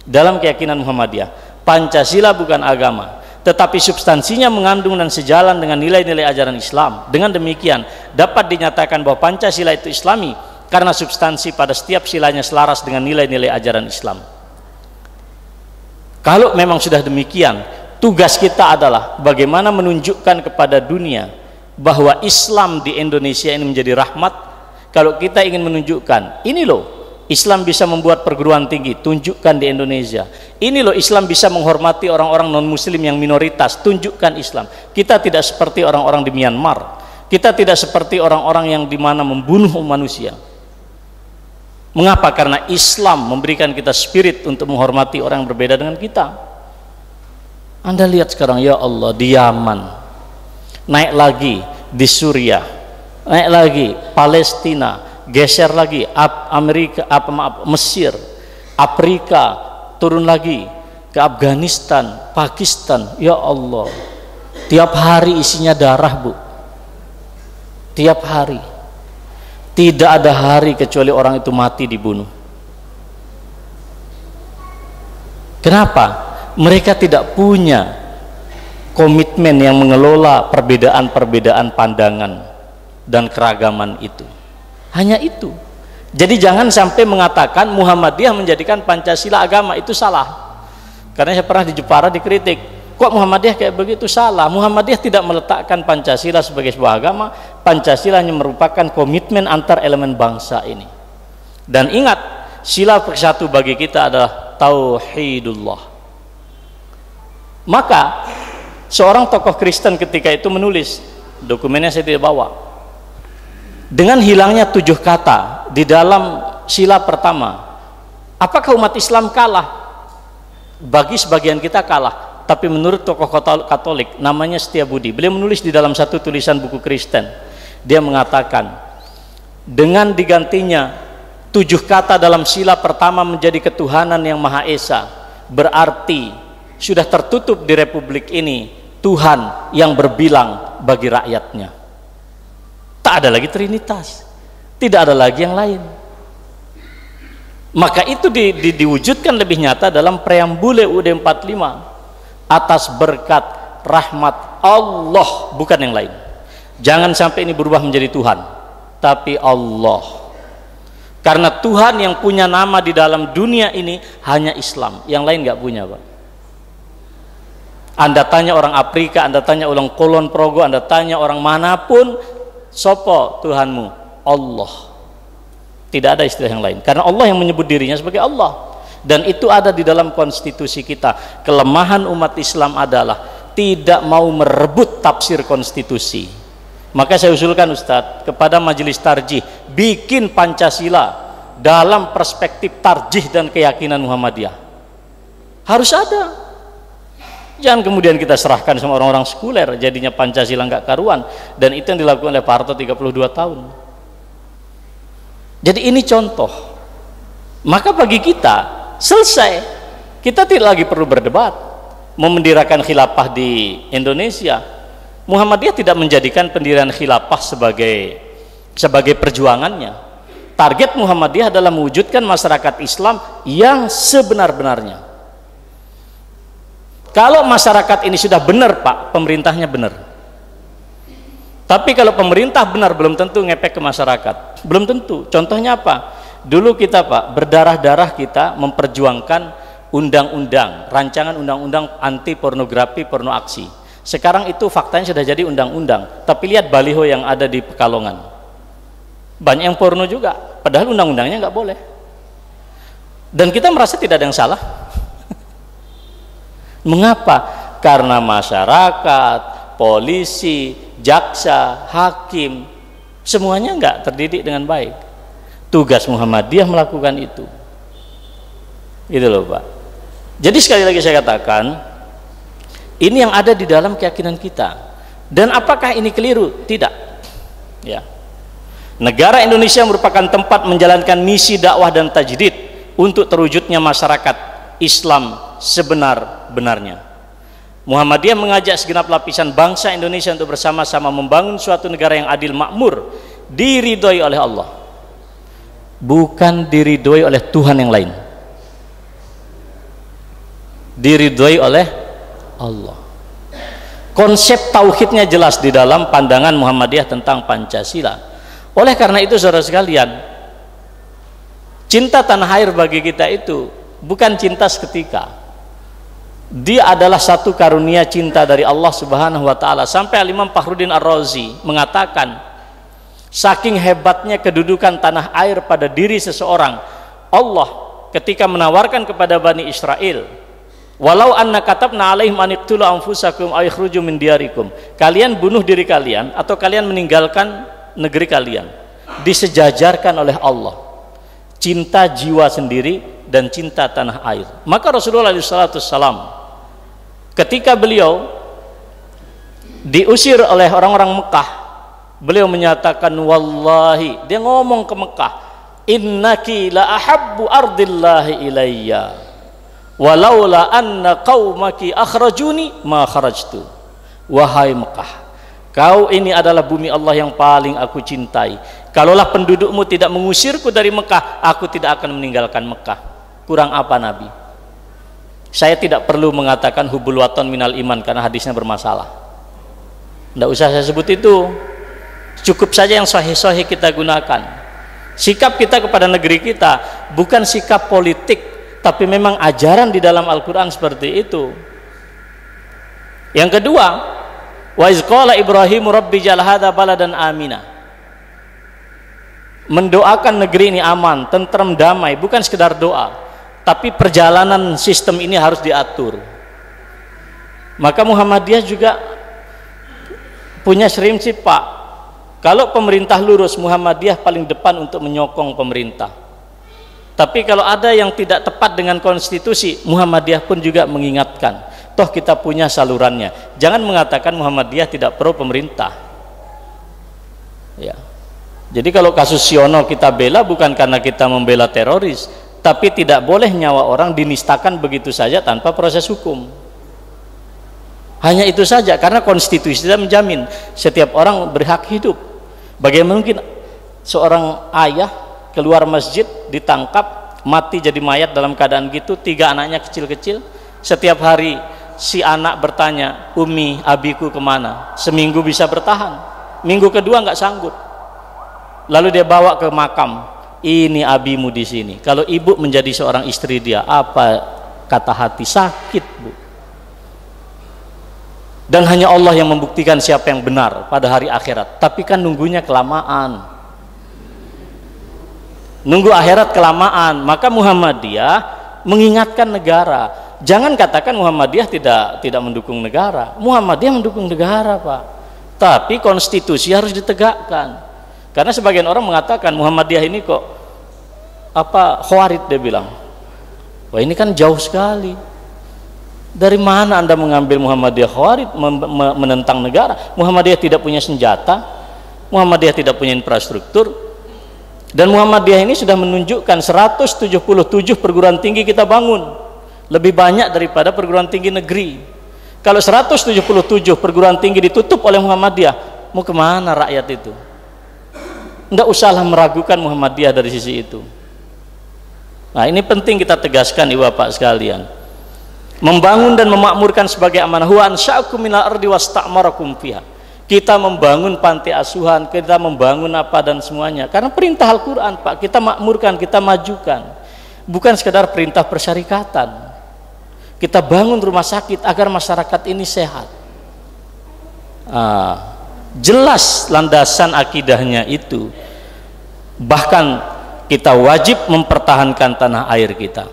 A: Dalam keyakinan Muhammadiyah Pancasila bukan agama tetapi substansinya mengandung dan sejalan dengan nilai-nilai ajaran Islam. Dengan demikian dapat dinyatakan bahwa Pancasila itu islami karena substansi pada setiap silanya selaras dengan nilai-nilai ajaran Islam. Kalau memang sudah demikian tugas kita adalah bagaimana menunjukkan kepada dunia bahwa Islam di Indonesia ini menjadi rahmat. Kalau kita ingin menunjukkan ini loh Islam bisa membuat perguruan tinggi tunjukkan di Indonesia. Ini loh Islam bisa menghormati orang-orang non muslim yang minoritas tunjukkan Islam. Kita tidak seperti orang-orang di Myanmar. Kita tidak seperti orang-orang yang di mana membunuh manusia. Mengapa? karena Islam memberikan kita spirit untuk menghormati orang yang berbeda dengan kita. Anda lihat sekarang ya Allah di Yaman. Naik lagi di Suriah. Naik lagi Palestina geser lagi Amerika apa maaf Mesir Afrika turun lagi ke Afghanistan Pakistan. Ya Allah tiap hari isinya darah bu. Tiap hari. Tidak ada hari kecuali orang itu mati dibunuh. Kenapa? Mereka tidak punya komitmen yang mengelola perbedaan-perbedaan pandangan dan keragaman itu hanya itu. Jadi jangan sampai mengatakan Muhammadiyah menjadikan Pancasila agama itu salah. Karena saya pernah di Jepara dikritik kok Muhammadiyah kayak begitu? Salah. Muhammadiyah tidak meletakkan Pancasila sebagai sebuah agama Pancasila hanya merupakan komitmen antar elemen bangsa ini. Dan ingat sila persatu bagi kita adalah tauhidullah. Maka seorang tokoh Kristen ketika itu menulis dokumennya saya tidak bawa dengan hilangnya tujuh kata di dalam sila pertama apakah umat Islam kalah? Bagi sebagian kita kalah tapi menurut tokoh Katolik namanya Setia Budi. Beliau menulis di dalam satu tulisan buku Kristen. Dia mengatakan dengan digantinya tujuh kata dalam sila pertama menjadi ketuhanan yang Maha Esa berarti sudah tertutup di republik ini Tuhan yang berbilang bagi rakyatnya tak ada lagi Trinitas. Tidak ada lagi yang lain. Maka itu di, di, diwujudkan lebih nyata dalam preambule UUD 45 atas berkat rahmat Allah bukan yang lain. Jangan sampai ini berubah menjadi Tuhan tapi Allah. Karena Tuhan yang punya nama di dalam dunia ini hanya Islam. Yang lain nggak punya Pak. Anda tanya orang Afrika, Anda tanya orang Kolon Progo, Anda tanya orang mana pun, sopo Tuhanmu? Allah. Tidak ada istilah yang lain. Karena Allah yang menyebut dirinya sebagai Allah dan itu ada di dalam konstitusi kita kelemahan umat Islam adalah tidak mau merebut tafsir konstitusi maka saya usulkan Ustadz kepada majelis tarjih bikin Pancasila dalam perspektif tarjih dan keyakinan Muhammadiyah harus ada jangan kemudian kita serahkan sama orang-orang sekuler jadinya Pancasila nggak karuan. Dan itu yang dilakukan oleh Pak Harto 32 tahun. Jadi ini contoh. Maka bagi kita selesai. Kita tidak lagi perlu berdebat. Memendirakan khilafah di Indonesia. Muhammadiyah tidak menjadikan pendirian khilafah sebagai sebagai perjuangannya. Target Muhammadiyah adalah mewujudkan masyarakat Islam yang sebenar-benarnya kalau masyarakat ini sudah benar Pak pemerintahnya benar. Tapi kalau pemerintah benar belum tentu ngepek ke masyarakat. Belum tentu. Contohnya apa? Dulu kita Pak berdarah-darah kita memperjuangkan undang-undang rancangan undang-undang anti pornografi porno aksi sekarang itu faktanya sudah jadi undang-undang. Tapi lihat baliho yang ada di Pekalongan. Banyak yang porno juga padahal undang-undangnya nggak boleh. Dan kita merasa tidak ada yang salah mengapa? karena masyarakat polisi, jaksa, hakim semuanya nggak terdidik dengan baik. Tugas Muhammadiyah melakukan itu. Itu loh Pak. Jadi sekali lagi saya katakan ini yang ada di dalam keyakinan kita. Dan apakah ini keliru? tidak. Ya. Negara Indonesia merupakan tempat menjalankan misi dakwah dan tajdid untuk terwujudnya masyarakat Islam sebenar-benarnya. Muhammadiyah mengajak segenap lapisan bangsa Indonesia untuk bersama-sama membangun suatu negara yang adil makmur diridhoi oleh Allah. Bukan diridhoi oleh Tuhan yang lain. Diridhoi oleh Allah. Konsep tauhidnya jelas di dalam pandangan Muhammadiyah tentang Pancasila. Oleh karena itu saudara sekalian cinta tanah air bagi kita itu bukan cinta seketika. Dia adalah satu karunia cinta dari Allah subhanahu wa ta'ala. Sampai Imam Fakhruddin Ar-Razi mengatakan saking hebatnya kedudukan tanah air pada diri seseorang Allah ketika menawarkan kepada Bani Israel walau anna katabna alaihim aniqtulu anfusakum aykhruju min diarikum kalian bunuh diri kalian atau kalian meninggalkan negeri kalian disejajarkan oleh Allah. Cinta jiwa sendiri dan cinta tanah air. Maka Rasulullah SAW ketika beliau diusir oleh orang-orang Mekah beliau menyatakan wallahi dia ngomong ke Mekah innaki la ahabbu ardillahi ilayya walaula anna qaumaki akhrajuni ma kharajtu. Wahai Mekah kau ini adalah bumi Allah yang paling aku cintai. Kalaulah pendudukmu tidak mengusirku dari Mekah aku tidak akan meninggalkan Mekah kurang apa Nabi? Saya tidak perlu mengatakan hubul waton minal iman karena hadisnya bermasalah. Tidak usah saya sebut itu. Cukup saja yang sahih-sahih kita gunakan. Sikap kita kepada negeri kita bukan sikap politik tapi memang ajaran di dalam Al-Quran seperti itu. Yang kedua wa izqala ibrahim rabbi jal hadha baladan amina. Mendoakan negeri ini aman tentrem damai bukan sekedar doa tapi perjalanan sistem ini harus diatur. Maka Muhammadiyah juga punya prinsip Pak. Kalau pemerintah lurus Muhammadiyah paling depan untuk menyokong pemerintah. Tapi kalau ada yang tidak tepat dengan konstitusi Muhammadiyah pun juga mengingatkan toh kita punya salurannya. Jangan mengatakan Muhammadiyah tidak pro pemerintah. Ya. Jadi kalau kasus Siono kita bela bukan karena kita membela teroris tapi tidak boleh nyawa orang dinistakan begitu saja tanpa proses hukum. Hanya itu saja karena konstitusi tidak menjamin setiap orang berhak hidup. Bagaimana mungkin seorang ayah keluar masjid ditangkap mati jadi mayat dalam keadaan gitu tiga anaknya kecil-kecil? Setiap hari si anak bertanya umi abiku ke mana? Seminggu bisa bertahan. Minggu kedua nggak sanggup. Lalu dia bawa ke makam ini abimu di sini. Kalau ibu menjadi seorang istri dia apa kata hati? Sakit bu. Dan hanya Allah yang membuktikan siapa yang benar pada hari akhirat. Tapi kan nunggunya kelamaan. Nunggu akhirat kelamaan. Maka Muhammadiyah mengingatkan negara. Jangan katakan Muhammadiyah tidak tidak mendukung negara. Muhammadiyah mendukung negara Pak. Tapi konstitusi harus ditegakkan karena sebagian orang mengatakan Muhammadiyah ini kok apa khawarid dia bilang. Wah ini kan jauh sekali. Dari mana anda mengambil Muhammadiyah khawarid menentang negara? Muhammadiyah tidak punya senjata. Muhammadiyah tidak punya infrastruktur. Dan Muhammadiyah ini sudah menunjukkan 177 perguruan tinggi kita bangun. Lebih banyak daripada perguruan tinggi negeri. Kalau 177 perguruan tinggi ditutup oleh Muhammadiyah mau ke mana rakyat itu tidak usahlah meragukan Muhammadiyah dari sisi itu. Nah ini penting kita tegaskan ibu bapak sekalian. Membangun dan memakmurkan sebagai amanah. Ansya'akum minal ardi fiha. Kita membangun panti asuhan kita membangun apa dan semuanya. Karena perintah Al-Quran Pak kita makmurkan, kita majukan. Bukan sekedar perintah persyarikatan. Kita bangun rumah sakit agar masyarakat ini sehat. Ah, jelas landasan akidahnya itu. Bahkan kita wajib mempertahankan tanah air kita.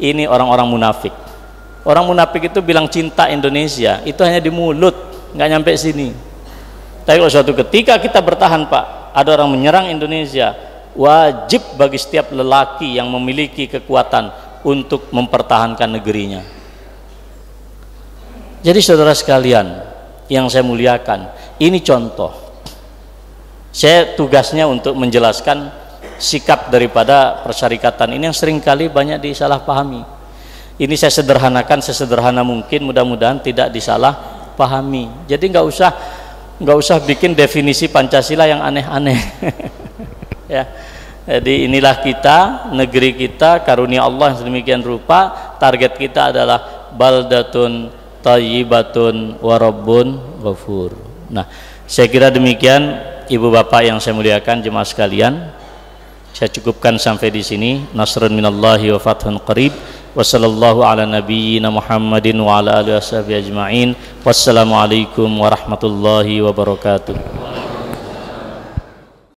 A: Ini orang-orang munafik. Orang munafik itu bilang cinta Indonesia itu hanya di mulut nggak nyampe sini. Tapi kalau suatu ketika kita bertahan Pak ada orang menyerang Indonesia wajib bagi setiap lelaki yang memiliki kekuatan untuk mempertahankan negerinya. Jadi saudara sekalian yang saya muliakan ini contoh. Saya tugasnya untuk menjelaskan sikap daripada persyarikatan ini yang sering kali banyak disalahpahami. Ini saya sederhanakan sesederhana mungkin mudah-mudahan tidak disalahpahami. Jadi nggak usah nggak usah bikin definisi Pancasila yang aneh-aneh *laughs* ya. Jadi inilah kita negeri kita karunia Allah yang sedemikian rupa. Target kita adalah baldatun tayyibatun warabbun ghafur. Nah saya kira demikian ibu bapak yang saya muliakan jemaah sekalian. Saya cukupkan sampai di sini. Nasrun minallahi wa fathun qarib. Wassalamualaikum ala nabiyyina Muhammadin wa ala alihi washabihi ajma'in. Wassalamualaikum warahmatullahi wabarakatuh.